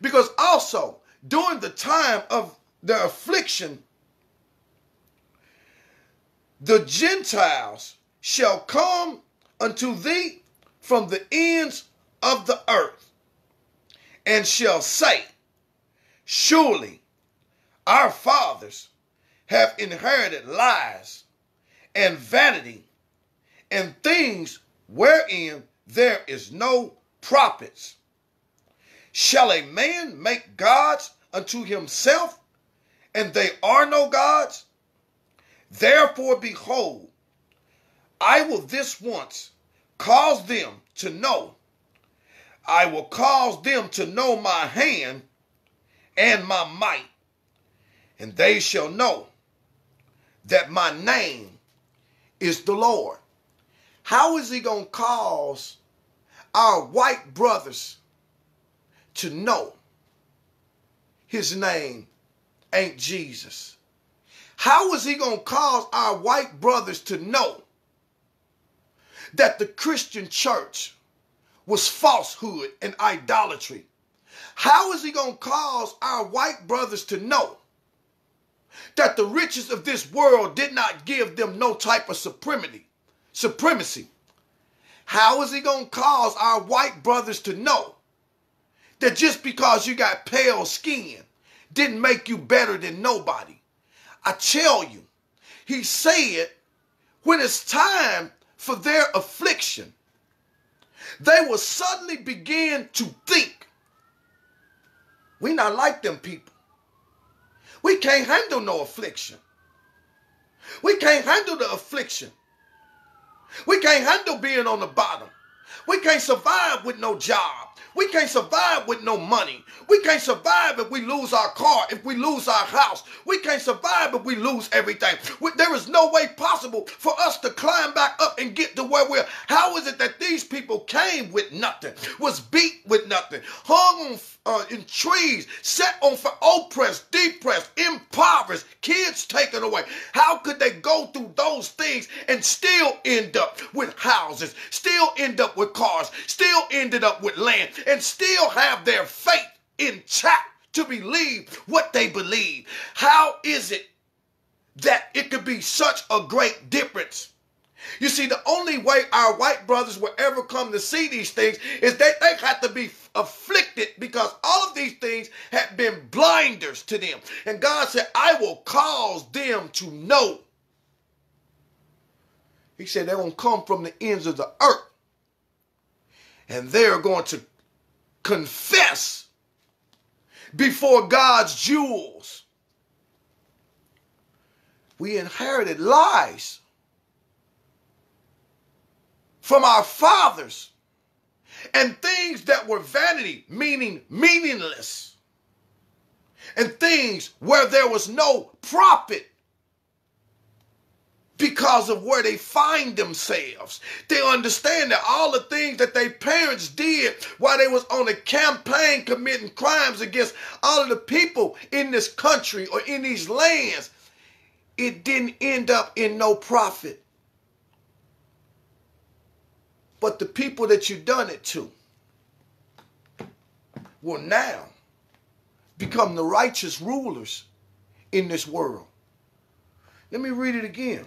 because also during the time of the affliction, the Gentiles shall come unto thee from the ends of the earth, and shall say, Surely our fathers have inherited lies and vanity and things wherein there is no profits. Shall a man make gods unto himself, and they are no gods? Therefore, behold, I will this once cause them to know. I will cause them to know my hand and my might, and they shall know that my name is the Lord. How is he going to cause our white brothers to know his name ain't Jesus? How is he going to cause our white brothers to know that the Christian church was falsehood and idolatry? How is he going to cause our white brothers to know that the riches of this world did not give them no type of supremacy? Supremacy. How is he going to cause our white brothers to know that just because you got pale skin didn't make you better than nobody? I tell you, he said, when it's time for their affliction, they will suddenly begin to think, we not like them people. We can't handle no affliction. We can't handle the affliction. We can't handle being on the bottom. We can't survive with no job. We can't survive with no money. We can't survive if we lose our car, if we lose our house. We can't survive if we lose everything. We, there is no way possible for us to climb back up and get to where we're. How is it that these people came with nothing, was beat with nothing, hung on uh, in trees, set on for oppressed, depressed, impoverished, kids taken away? How could they go through those things and still end up with houses, still end up with cars, still ended up with land? And still have their faith intact to believe what they believe. How is it that it could be such a great difference? You see, the only way our white brothers will ever come to see these things is that they have to be afflicted because all of these things have been blinders to them. And God said, I will cause them to know. He said they're going to come from the ends of the earth. And they're going to confess before God's jewels. We inherited lies from our fathers and things that were vanity, meaning meaningless, and things where there was no profit because of where they find themselves. They understand that all the things that their parents did while they was on a campaign committing crimes against all of the people in this country or in these lands, it didn't end up in no profit. But the people that you done it to will now become the righteous rulers in this world. Let me read it again.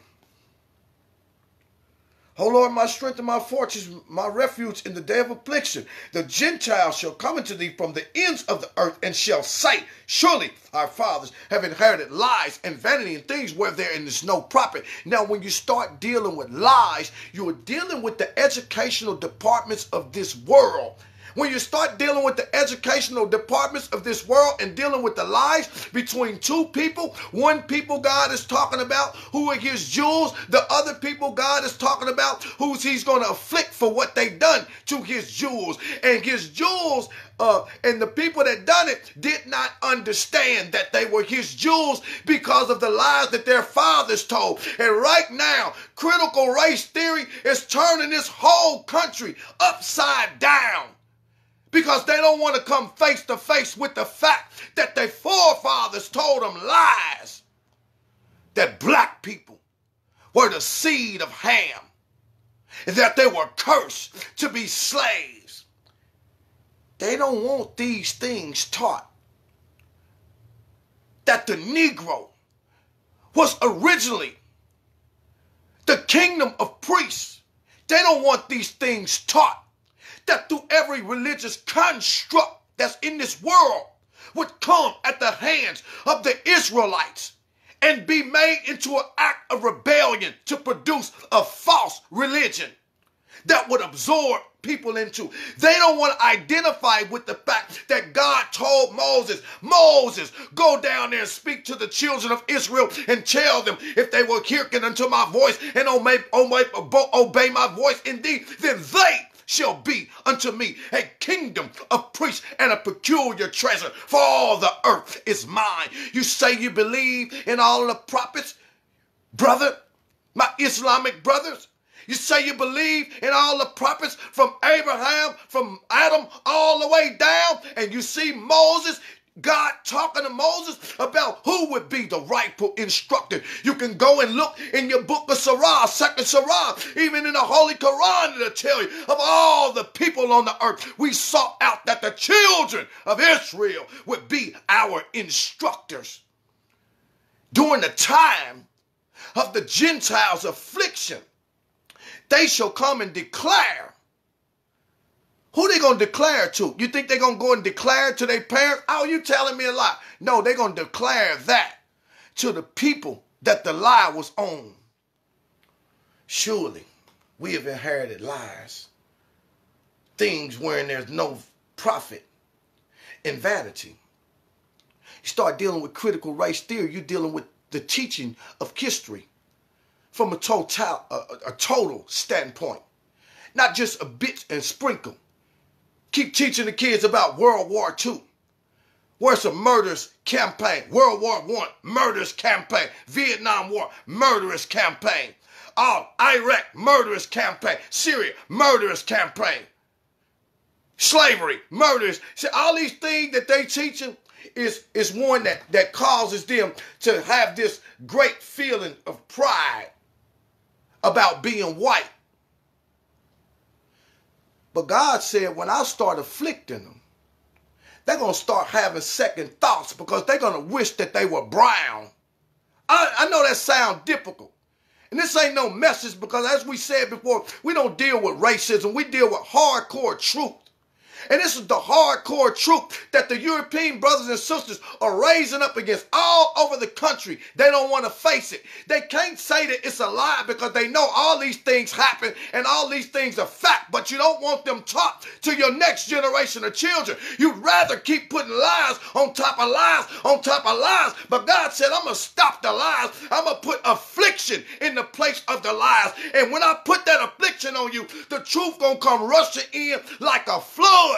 O Lord, my strength and my fortress, my refuge in the day of affliction. The Gentiles shall come unto thee from the ends of the earth and shall say, Surely our fathers have inherited lies and vanity and things where there is no profit. Now, when you start dealing with lies, you are dealing with the educational departments of this world when you start dealing with the educational departments of this world and dealing with the lies between two people, one people God is talking about who are his jewels, the other people God is talking about who's he's going to afflict for what they done to his jewels. And his jewels uh, and the people that done it did not understand that they were his jewels because of the lies that their fathers told. And right now, critical race theory is turning this whole country upside down because they don't want to come face to face with the fact that their forefathers told them lies that black people were the seed of Ham that they were cursed to be slaves. They don't want these things taught. That the Negro was originally the kingdom of priests. They don't want these things taught that through every religious construct that's in this world would come at the hands of the Israelites and be made into an act of rebellion to produce a false religion that would absorb people into. They don't want to identify with the fact that God told Moses, Moses, go down there and speak to the children of Israel and tell them if they will hearken unto my voice and obey, obey, obey my voice indeed, then they shall be unto me a kingdom of priests and a peculiar treasure, for all the earth is mine. You say you believe in all the prophets, brother, my Islamic brothers. You say you believe in all the prophets from Abraham, from Adam, all the way down, and you see Moses God talking to Moses about who would be the rightful instructor. You can go and look in your book of Surah, second Surah, even in the Holy Quran, it'll tell you of all the people on the earth. We sought out that the children of Israel would be our instructors. During the time of the Gentiles' affliction, they shall come and declare who they gonna declare to? You think they gonna go and declare to their parents? Oh, you telling me a lie. No, they gonna declare that to the people that the lie was on. Surely we have inherited lies. Things wherein there's no profit and vanity. You start dealing with critical race theory, you're dealing with the teaching of history from a total, uh, a, a total standpoint. not just a bit and sprinkle. Keep teaching the kids about World War II. Where's a murders campaign? World War One, murders campaign. Vietnam War, murderous campaign. Oh, Iraq, murderous campaign. Syria, murderous campaign. Slavery, murders. See, all these things that they teaching is, is one that, that causes them to have this great feeling of pride about being white. But God said, when I start afflicting them, they're going to start having second thoughts because they're going to wish that they were brown. I, I know that sounds difficult. And this ain't no message because, as we said before, we don't deal with racism. We deal with hardcore truth. And this is the hardcore truth that the European brothers and sisters are raising up against all over the country. They don't want to face it. They can't say that it's a lie because they know all these things happen and all these things are fact, but you don't want them taught to your next generation of children. You'd rather keep putting lies on top of lies on top of lies. But God said, I'm going to stop the lies. I'm going to put affliction in the place of the lies. And when I put that affliction on you, the truth going to come rushing in like a flood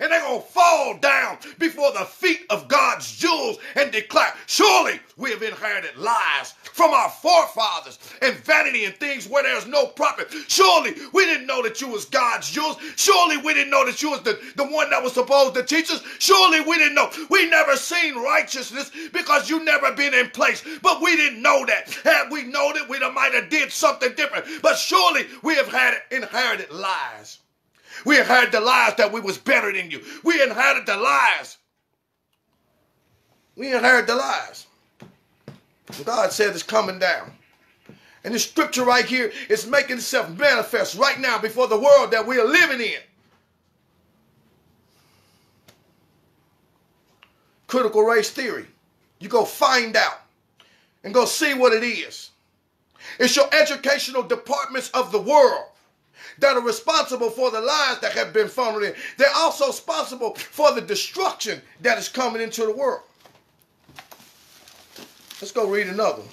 and they're going to fall down before the feet of God's jewels and declare, Surely we have inherited lies from our forefathers and vanity and things where there's no profit. Surely we didn't know that you was God's jewels. Surely we didn't know that you was the, the one that was supposed to teach us. Surely we didn't know. We never seen righteousness because you never been in place. But we didn't know that. Had we known it, we might have did something different. But surely we have had inherited lies. We inherited the lies that we was better than you. We inherited the lies. We inherited the lies. God said it's coming down. And the scripture right here is making itself manifest right now before the world that we are living in. Critical race theory. You go find out and go see what it is. It's your educational departments of the world that are responsible for the lies that have been funneled in. They're also responsible for the destruction that is coming into the world. Let's go read another one.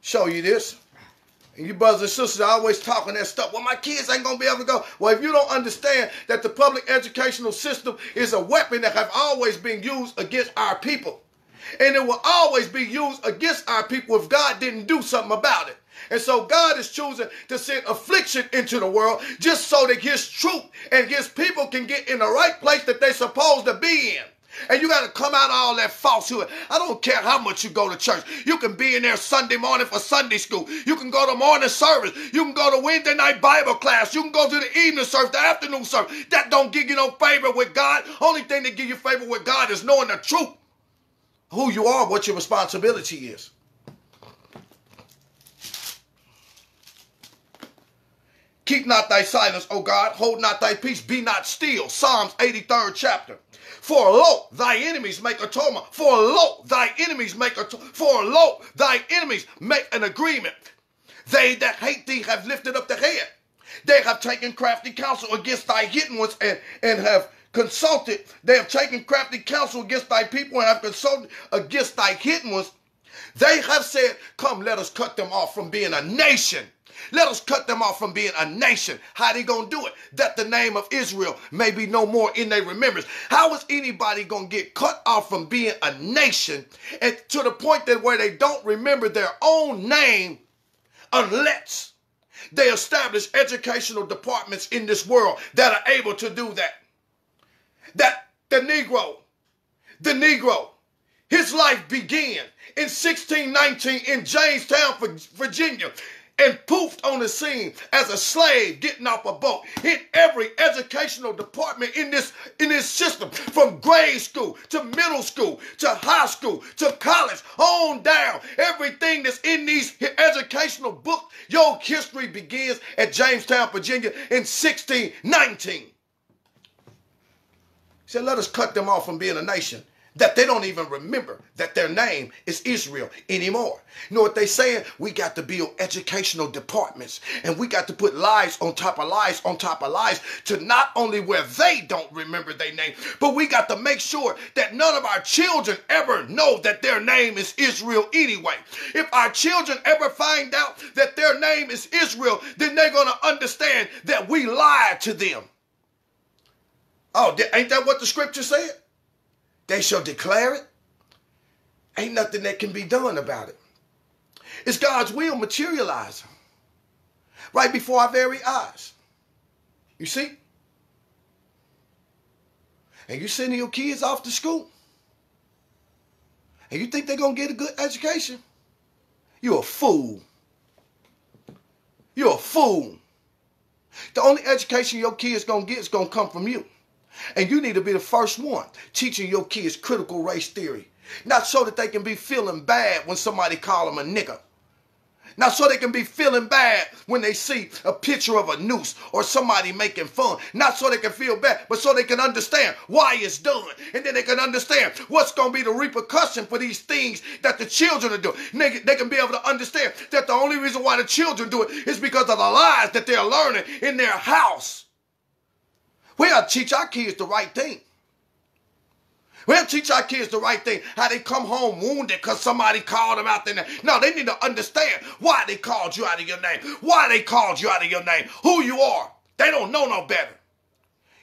Show you this. And you brothers and sisters are always talking that stuff. Well, my kids ain't gonna be able to go. Well, if you don't understand that the public educational system is a weapon that have always been used against our people. And it will always be used against our people if God didn't do something about it. And so God is choosing to send affliction into the world just so that his truth and his people can get in the right place that they're supposed to be in. And you got to come out of all that falsehood. I don't care how much you go to church. You can be in there Sunday morning for Sunday school. You can go to morning service. You can go to Wednesday night Bible class. You can go to the evening service, the afternoon service. That don't give you no favor with God. Only thing that give you favor with God is knowing the truth. Who you are, what your responsibility is. Keep not thy silence, O God. Hold not thy peace. Be not still. Psalms 83rd chapter. For lo, thy enemies make atonement. For lo, thy enemies make a for lo, thy enemies make an agreement. They that hate thee have lifted up the head. They have taken crafty counsel against thy hidden ones and, and have consulted. They have taken crafty counsel against thy people and have consulted against thy hidden ones. They have said, Come, let us cut them off from being a nation let us cut them off from being a nation. How they gonna do it? That the name of Israel may be no more in their remembrance. How is anybody gonna get cut off from being a nation and to the point that where they don't remember their own name unless they establish educational departments in this world that are able to do that? That the Negro, the Negro, his life began in 1619 in Jamestown, Virginia and poofed on the scene as a slave getting off a boat. Hit every educational department in this in this system, from grade school to middle school to high school to college, on down. Everything that's in these educational books, your history begins at Jamestown, Virginia in 1619. He said, let us cut them off from being a nation. That they don't even remember that their name is Israel anymore. You know what they saying? We got to build educational departments and we got to put lies on top of lies on top of lies to not only where they don't remember their name, but we got to make sure that none of our children ever know that their name is Israel anyway. If our children ever find out that their name is Israel, then they're going to understand that we lied to them. Oh, ain't that what the scripture said? They shall declare it. Ain't nothing that can be done about it. It's God's will materializing right before our very eyes. You see? And you sending your kids off to school. And you think they're going to get a good education? You're a fool. You're a fool. The only education your kids going to get is going to come from you. And you need to be the first one teaching your kids critical race theory. Not so that they can be feeling bad when somebody call them a nigger. Not so they can be feeling bad when they see a picture of a noose or somebody making fun. Not so they can feel bad, but so they can understand why it's done. And then they can understand what's going to be the repercussion for these things that the children are doing. They, they can be able to understand that the only reason why the children do it is because of the lies that they're learning in their house. We gotta teach our kids the right thing. We to teach our kids the right thing. How they come home wounded because somebody called them out there. No, they need to understand why they called you out of your name. Why they called you out of your name. Who you are. They don't know no better.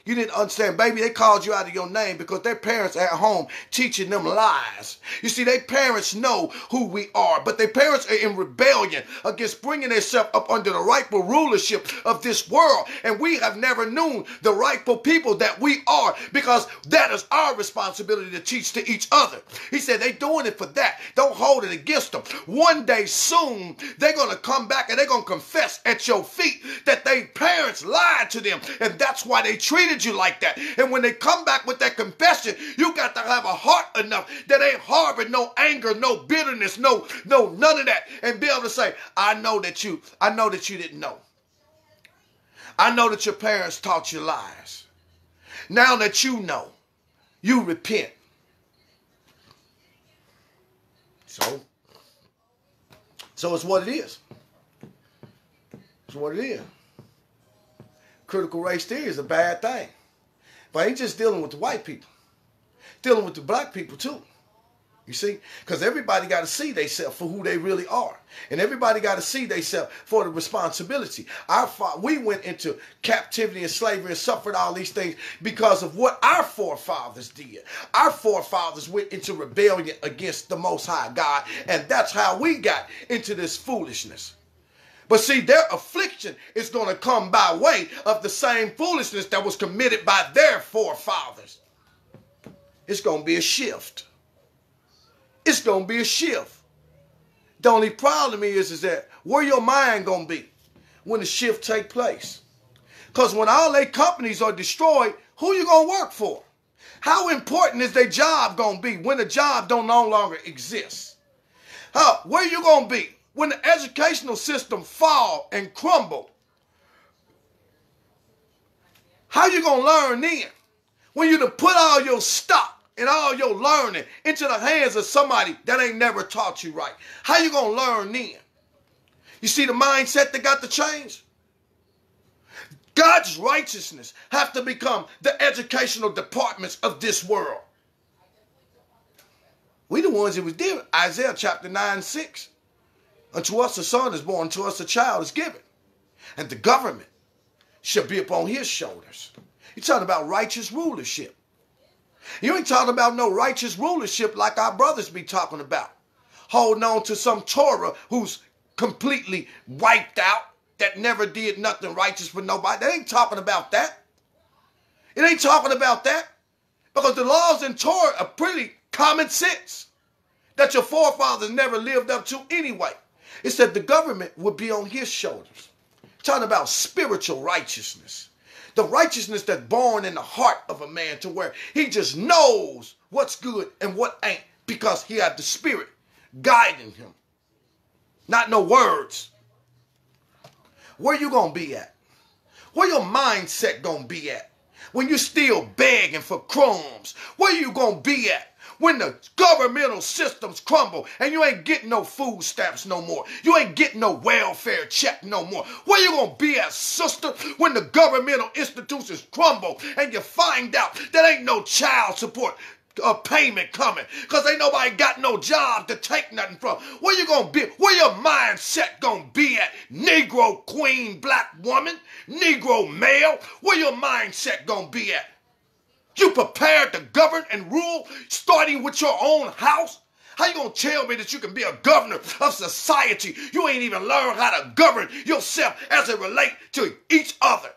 You didn't understand, baby. They called you out of your name because their parents at home teaching them lies. You see, their parents know who we are, but their parents are in rebellion against bringing themselves up under the rightful rulership of this world. And we have never known the rightful people that we are because that is our responsibility to teach to each other. He said they doing it for that. Don't hold it against them. One day soon, they're going to come back and they're going to confess at your feet that their parents lied to them. And that's why they treated you like that. And when they come back with that confession, you got to have a heart enough that ain't harboring no anger, no bitterness, no, no, none of that. And be able to say, I know that you, I know that you didn't know. I know that your parents taught you lies. Now that you know, you repent. So, so it's what it is. It's what it is critical race theory is a bad thing. But I ain't just dealing with the white people. Dealing with the black people too. You see? Because everybody got to see themselves for who they really are. And everybody got to see themselves for the responsibility. Our we went into captivity and slavery and suffered all these things because of what our forefathers did. Our forefathers went into rebellion against the Most High God. And that's how we got into this foolishness. But see, their affliction is going to come by way of the same foolishness that was committed by their forefathers. It's going to be a shift. It's going to be a shift. The only problem is, is that where your mind going to be when the shift take place? Because when all their companies are destroyed, who you going to work for? How important is their job going to be when the job don't no longer exist? Huh, where you going to be? When the educational system fall and crumble, how you gonna learn then? When you to put all your stock and all your learning into the hands of somebody that ain't never taught you right. How you gonna learn then? You see the mindset that got to change? God's righteousness have to become the educational departments of this world. We the ones that was given. Isaiah chapter 9, 6. Unto us a son is born, to us a child is given. And the government shall be upon his shoulders. You're talking about righteous rulership. You ain't talking about no righteous rulership like our brothers be talking about. Holding on to some Torah who's completely wiped out, that never did nothing righteous for nobody. They ain't talking about that. It ain't talking about that. Because the laws in Torah are pretty common sense that your forefathers never lived up to anyway. It said the government would be on his shoulders. Talking about spiritual righteousness. The righteousness that's born in the heart of a man to where he just knows what's good and what ain't because he had the spirit guiding him. Not no words. Where you gonna be at? Where your mindset gonna be at? When you still begging for crumbs, where you gonna be at? When the governmental systems crumble and you ain't getting no food stamps no more, you ain't getting no welfare check no more. Where you gonna be at, sister, when the governmental institutions crumble and you find out that ain't no child support a payment coming because ain't nobody got no job to take nothing from. Where you gonna be? Where your mindset gonna be at? Negro queen, black woman, Negro male. Where your mindset gonna be at? You prepared to govern and rule, starting with your own house? How you gonna tell me that you can be a governor of society? You ain't even learned how to govern yourself as it relate to each other.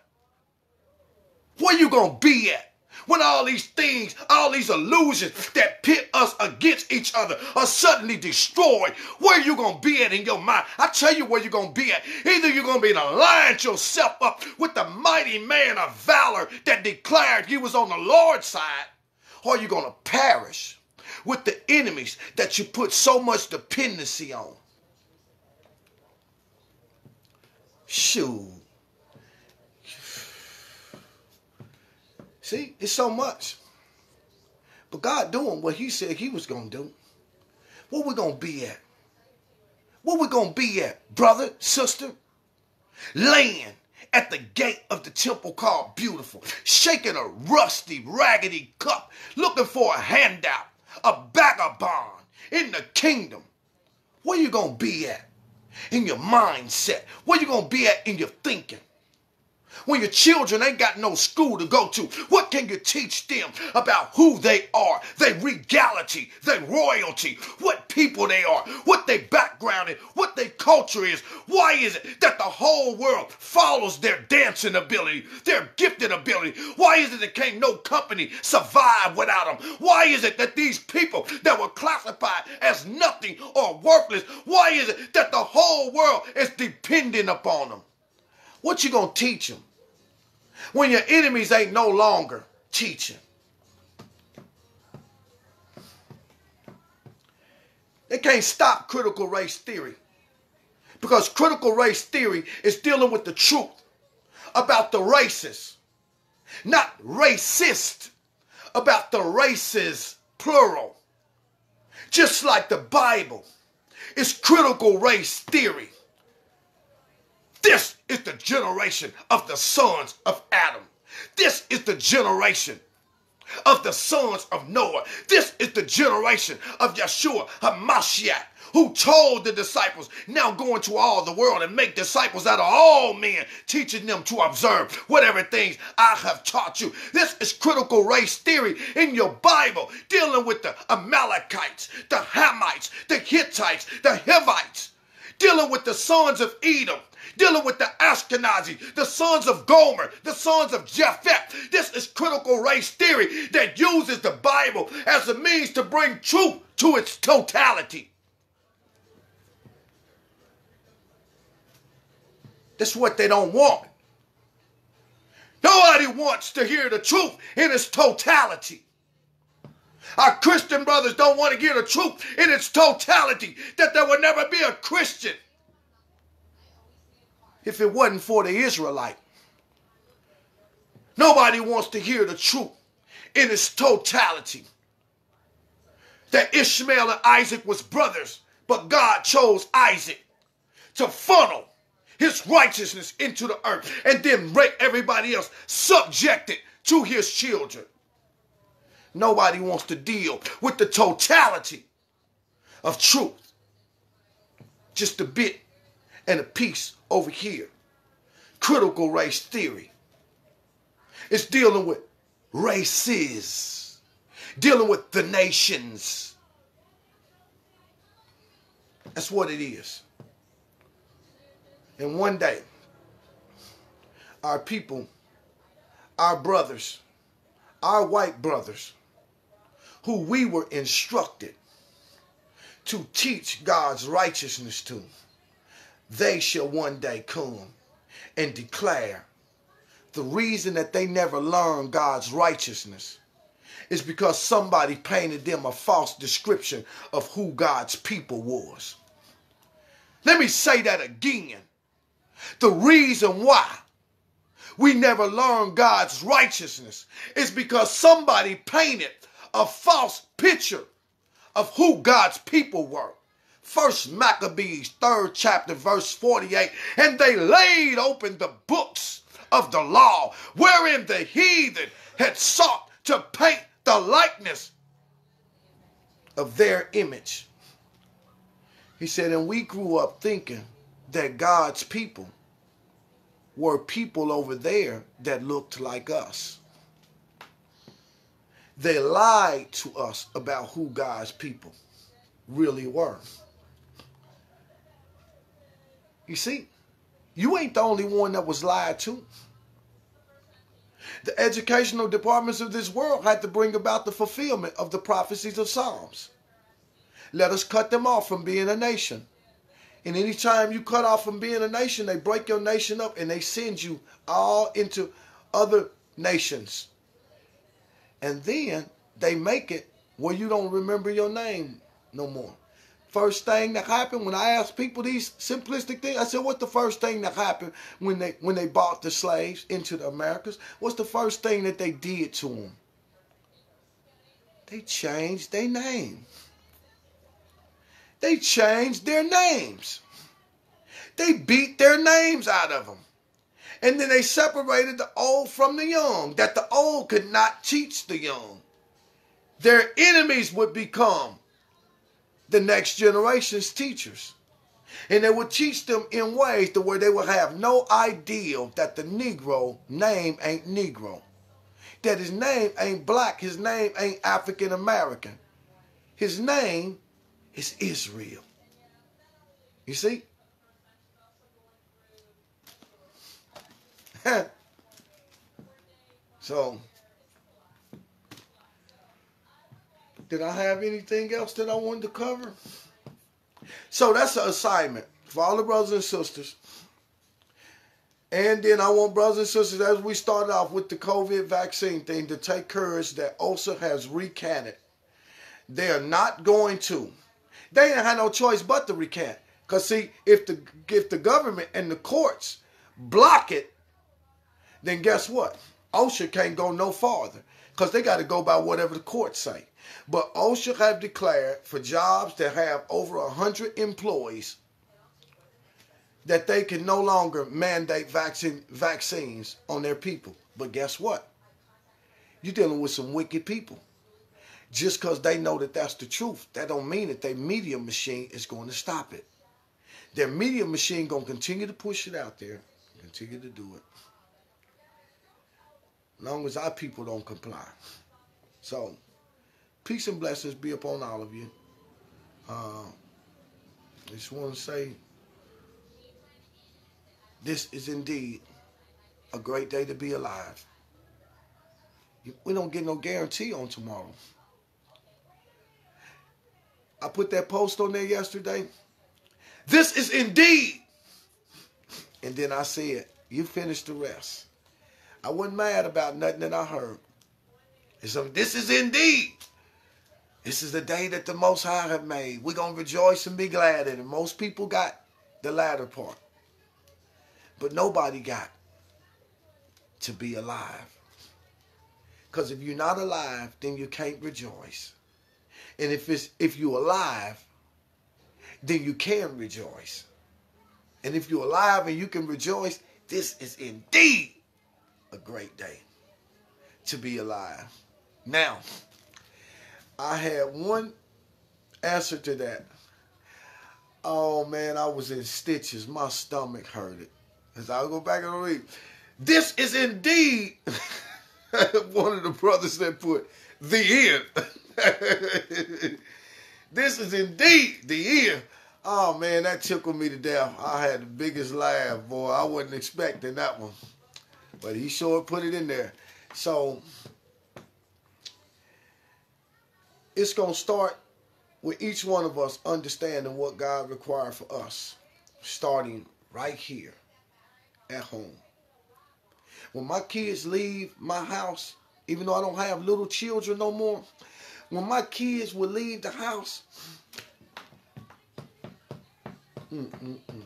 Where you gonna be at? When all these things, all these illusions that pit us against each other are suddenly destroyed, where you gonna be at in your mind? I tell you where you're gonna be at. Either you're gonna be to line yourself up with the mighty man of valor that declared he was on the Lord's side, or you're gonna perish with the enemies that you put so much dependency on. Shoot. See, it's so much. But God doing what he said he was going to do. What we going to be at? What we going to be at, brother, sister? Laying at the gate of the temple called Beautiful, shaking a rusty, raggedy cup, looking for a handout, a vagabond in the kingdom. Where you going to be at? In your mindset. Where you going to be at in your thinking? When your children ain't got no school to go to? What can you teach them about who they are, their regality, their royalty, what people they are, what their background is, what their culture is? Why is it that the whole world follows their dancing ability, their gifted ability? Why is it that can't no company survive without them? Why is it that these people that were classified as nothing or worthless, why is it that the whole world is dependent upon them? What you gonna teach them? When your enemies ain't no longer teaching. They can't stop critical race theory. Because critical race theory is dealing with the truth about the races, not racist, about the races, plural. Just like the Bible it's critical race theory. This is the generation of the sons of Adam. This is the generation of the sons of Noah. This is the generation of Yeshua HaMashiach, who told the disciples, now go into all the world and make disciples out of all men, teaching them to observe whatever things I have taught you. This is critical race theory in your Bible, dealing with the Amalekites, the Hamites, the Hittites, the Hivites, dealing with the sons of Edom, dealing with the Ashkenazi, the sons of Gomer, the sons of Japheth. This is critical race theory that uses the Bible as a means to bring truth to its totality. That's what they don't want. Nobody wants to hear the truth in its totality. Our Christian brothers don't want to hear the truth in its totality, that there will never be a Christian if it wasn't for the Israelite. Nobody wants to hear the truth in its totality. That Ishmael and Isaac was brothers, but God chose Isaac to funnel his righteousness into the earth and then make everybody else subjected to his children. Nobody wants to deal with the totality of truth. Just a bit and a piece over here. Critical race theory. It's dealing with races, dealing with the nations. That's what it is. And one day, our people, our brothers, our white brothers, who we were instructed to teach God's righteousness to, they shall one day come and declare the reason that they never learned God's righteousness is because somebody painted them a false description of who God's people was. Let me say that again. The reason why we never learned God's righteousness is because somebody painted a false picture of who God's people were. First Maccabees, third chapter, verse 48. And they laid open the books of the law, wherein the heathen had sought to paint the likeness of their image. He said, and we grew up thinking that God's people were people over there that looked like us. They lied to us about who God's people really were. You see, you ain't the only one that was lied to. The educational departments of this world had to bring about the fulfillment of the prophecies of Psalms. Let us cut them off from being a nation. And anytime you cut off from being a nation, they break your nation up and they send you all into other nations. And then they make it where you don't remember your name no more. First thing that happened when I asked people these simplistic things, I said, "What's the first thing that happened when they when they bought the slaves into the Americas? What's the first thing that they did to them? They changed their name. They changed their names. They beat their names out of them. And then they separated the old from the young, that the old could not teach the young. Their enemies would become the next generation's teachers. And they would teach them in ways to where they would have no idea that the Negro name ain't Negro. That his name ain't black, his name ain't African American. His name is Israel. You see? so Did I have anything else that I wanted to cover? So that's an assignment for all the brothers and sisters. And then I want brothers and sisters, as we started off with the COVID vaccine thing, to take courage that OSHA has recanted. They are not going to. They didn't have no choice but to recant. Because see, if the if the government and the courts block it, then guess what? OSHA can't go no farther. Because they got to go by whatever the courts say. But OSHA have declared for jobs that have over 100 employees that they can no longer mandate vaccine, vaccines on their people. But guess what? You're dealing with some wicked people. Just because they know that that's the truth, that don't mean that their media machine is going to stop it. Their media machine going to continue to push it out there, continue to do it. As long as our people don't comply. So, Peace and blessings be upon all of you. Uh, I just want to say this is indeed a great day to be alive. We don't get no guarantee on tomorrow. I put that post on there yesterday. This is indeed. And then I said, you finish the rest. I wasn't mad about nothing that I heard. And so this is indeed this is the day that the Most High have made. We're going to rejoice and be glad in it. Most people got the latter part. But nobody got to be alive. Because if you're not alive, then you can't rejoice. And if it's if you're alive, then you can rejoice. And if you're alive and you can rejoice, this is indeed a great day to be alive. Now, I had one answer to that. Oh man, I was in stitches. My stomach hurted. As I go back and read, this is indeed one of the brothers that put the end. this is indeed the end. Oh man, that tickled me to death. I had the biggest laugh, boy. I wasn't expecting that one. But he sure put it in there. So it's going to start with each one of us understanding what God required for us, starting right here at home. When my kids leave my house, even though I don't have little children no more, when my kids would leave the house, mm, mm, mm,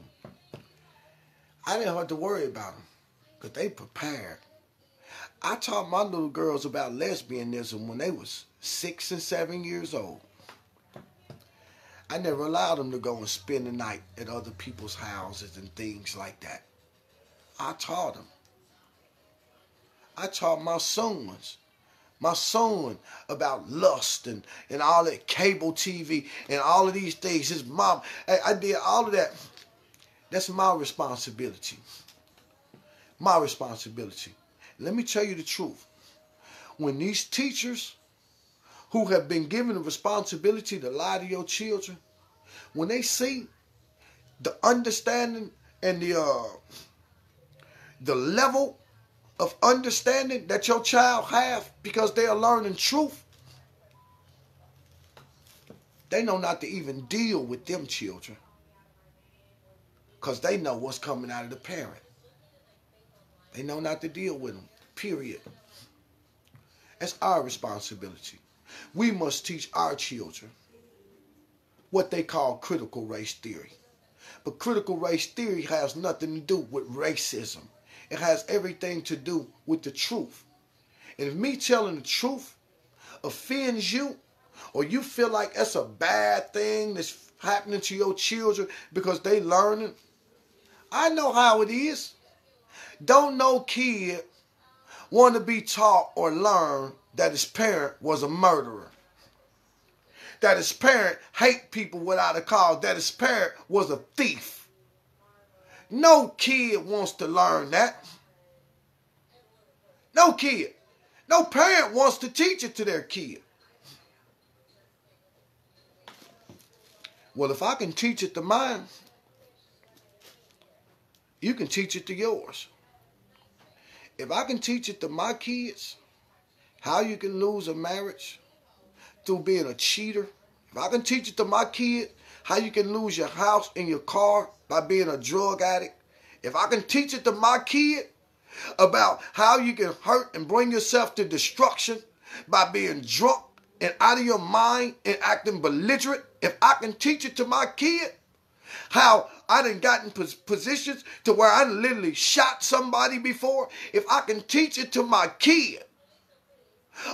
I didn't have to worry about them because they prepared. I taught my little girls about lesbianism when they was six and seven years old. I never allowed them to go and spend the night at other people's houses and things like that. I taught them. I taught my sons, my son about lust and, and all that cable TV and all of these things. His mom, I, I did all of that. That's my responsibility. My responsibility. Let me tell you the truth. When these teachers who have been given the responsibility to lie to your children, when they see the understanding and the uh, the level of understanding that your child have because they are learning truth, they know not to even deal with them children because they know what's coming out of the parent. They know not to deal with them, period. That's our responsibility. We must teach our children what they call critical race theory. But critical race theory has nothing to do with racism. It has everything to do with the truth. And if me telling the truth offends you, or you feel like that's a bad thing that's happening to your children because they learning, I know how it is. Don't no kid want to be taught or learn that his parent was a murderer. That his parent hate people without a cause. That his parent was a thief. No kid wants to learn that. No kid. No parent wants to teach it to their kid. Well, if I can teach it to mine, you can teach it to yours. If I can teach it to my kids, how you can lose a marriage? Through being a cheater, if I can teach it to my kid, how you can lose your house and your car by being a drug addict, if I can teach it to my kid about how you can hurt and bring yourself to destruction by being drunk and out of your mind and acting belligerent, if I can teach it to my kid, how I done gotten positions to where I literally shot somebody before, if I can teach it to my kid,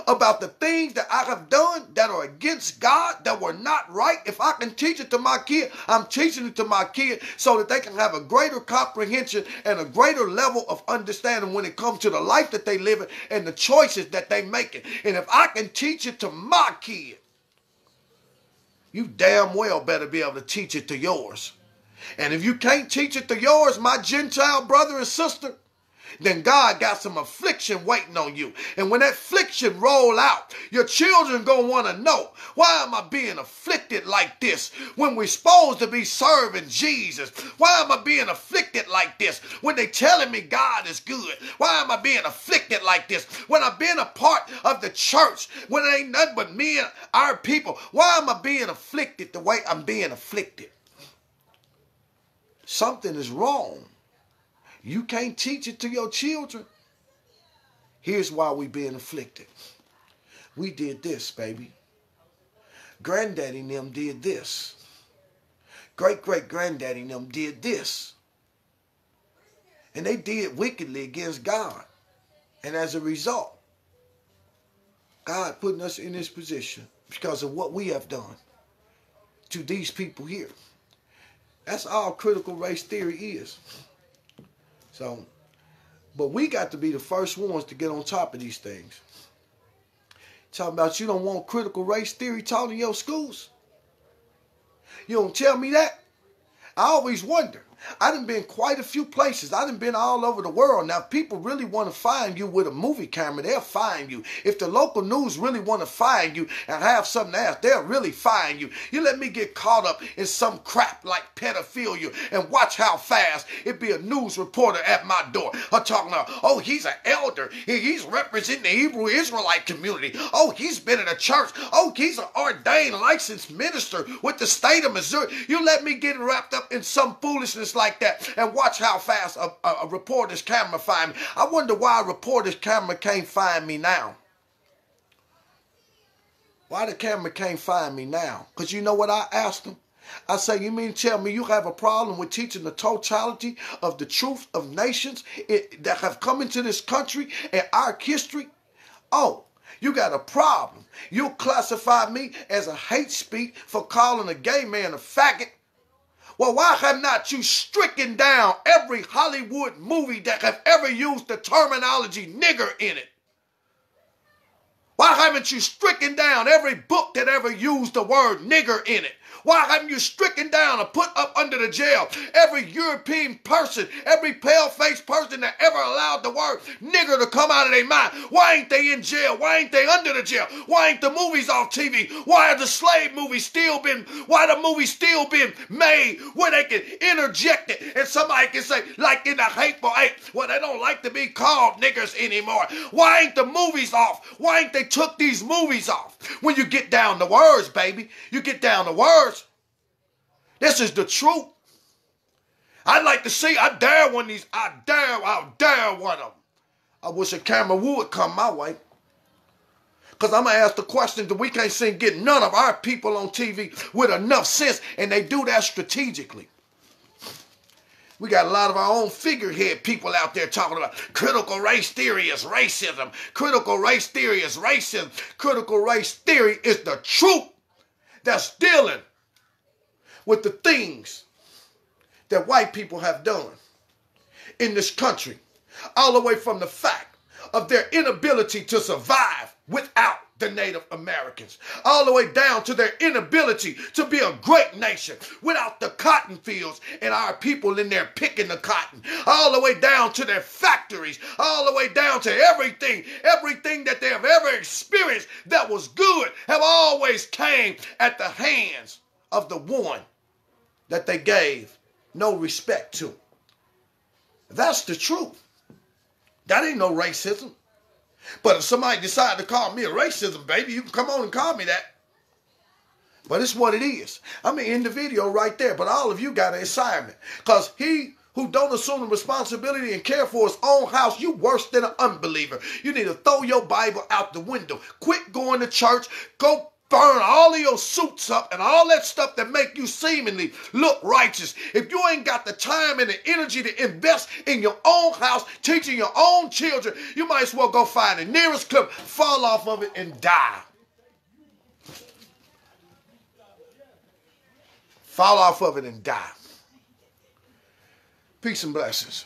about the things that I have done that are against God, that were not right, if I can teach it to my kid, I'm teaching it to my kid so that they can have a greater comprehension and a greater level of understanding when it comes to the life that they live in and the choices that they making. And if I can teach it to my kid, you damn well better be able to teach it to yours. And if you can't teach it to yours, my Gentile brother and sister, then God got some affliction waiting on you. And when that affliction roll out, your children gonna want to know, why am I being afflicted like this when we're supposed to be serving Jesus? Why am I being afflicted like this when they telling me God is good? Why am I being afflicted like this when I've been a part of the church when it ain't nothing but me and our people? Why am I being afflicted the way I'm being afflicted? Something is wrong. You can't teach it to your children. Here's why we being afflicted. We did this, baby. Granddaddy and them did this. Great great granddaddy and them did this. And they did wickedly against God. And as a result, God putting us in this position because of what we have done to these people here. That's all critical race theory is. So, but we got to be the first ones to get on top of these things. Talking about you don't want critical race theory taught in your schools. You don't tell me that. I always wonder I done been quite a few places. I done been all over the world. Now, people really want to find you with a movie camera, they'll find you. If the local news really want to find you and have something to ask, they'll really find you. You let me get caught up in some crap like pedophilia and watch how fast it be a news reporter at my door. Her talking about, oh, he's an elder. He's representing the Hebrew Israelite community. Oh, he's been in a church. Oh, he's an ordained licensed minister with the state of Missouri. You let me get wrapped up in some foolishness like that and watch how fast a, a, a reporter's camera find me. I wonder why a reporter's camera can't find me now. Why the camera can't find me now? Because you know what I asked them? I say, you mean tell me you have a problem with teaching the totality of the truth of nations that have come into this country and our history? Oh, You got a problem. You classify me as a hate speech for calling a gay man a faggot. Well, why have not you stricken down every Hollywood movie that have ever used the terminology nigger in it? Why haven't you stricken down every book that ever used the word nigger in it? Why haven't you stricken down or put up under the jail every European person, every pale faced person that ever allowed the word nigger to come out of their mind? Why ain't they in jail? Why ain't they under the jail? Why ain't the movies off TV? Why are the slave movies still been, why the movies still been made where they can interject it and somebody can say, like in the hateful eight, well, they don't like to be called niggers anymore. Why ain't the movies off? Why ain't they took these movies off? When you get down the words, baby, you get down to words. This is the truth. I'd like to see, I dare one of these, I dare, I dare one of them. I wish a camera would come my way. Because I'm going to ask the question that we can't seem get none of our people on TV with enough sense, and they do that strategically. We got a lot of our own figurehead people out there talking about critical race theory is racism. Critical race theory is racism. Critical race theory is the truth that's dealing with the things that white people have done in this country, all the way from the fact of their inability to survive without the Native Americans, all the way down to their inability to be a great nation without the cotton fields and our people in there picking the cotton, all the way down to their factories, all the way down to everything, everything that they have ever experienced that was good have always came at the hands of the one that they gave no respect to. That's the truth. That ain't no racism. But if somebody decide to call me a racism, baby, you can come on and call me that. But it's what it is. I mean, in the video right there, but all of you got an assignment. Because he who don't assume the responsibility and care for his own house, you worse than an unbeliever. You need to throw your Bible out the window. Quit going to church. Go burn all of your suits up and all that stuff that make you seemingly look righteous. If you ain't got the time and the energy to invest in your own house, teaching your own children, you might as well go find the nearest cliff, fall off of it, and die. Fall off of it and die. Peace and blessings.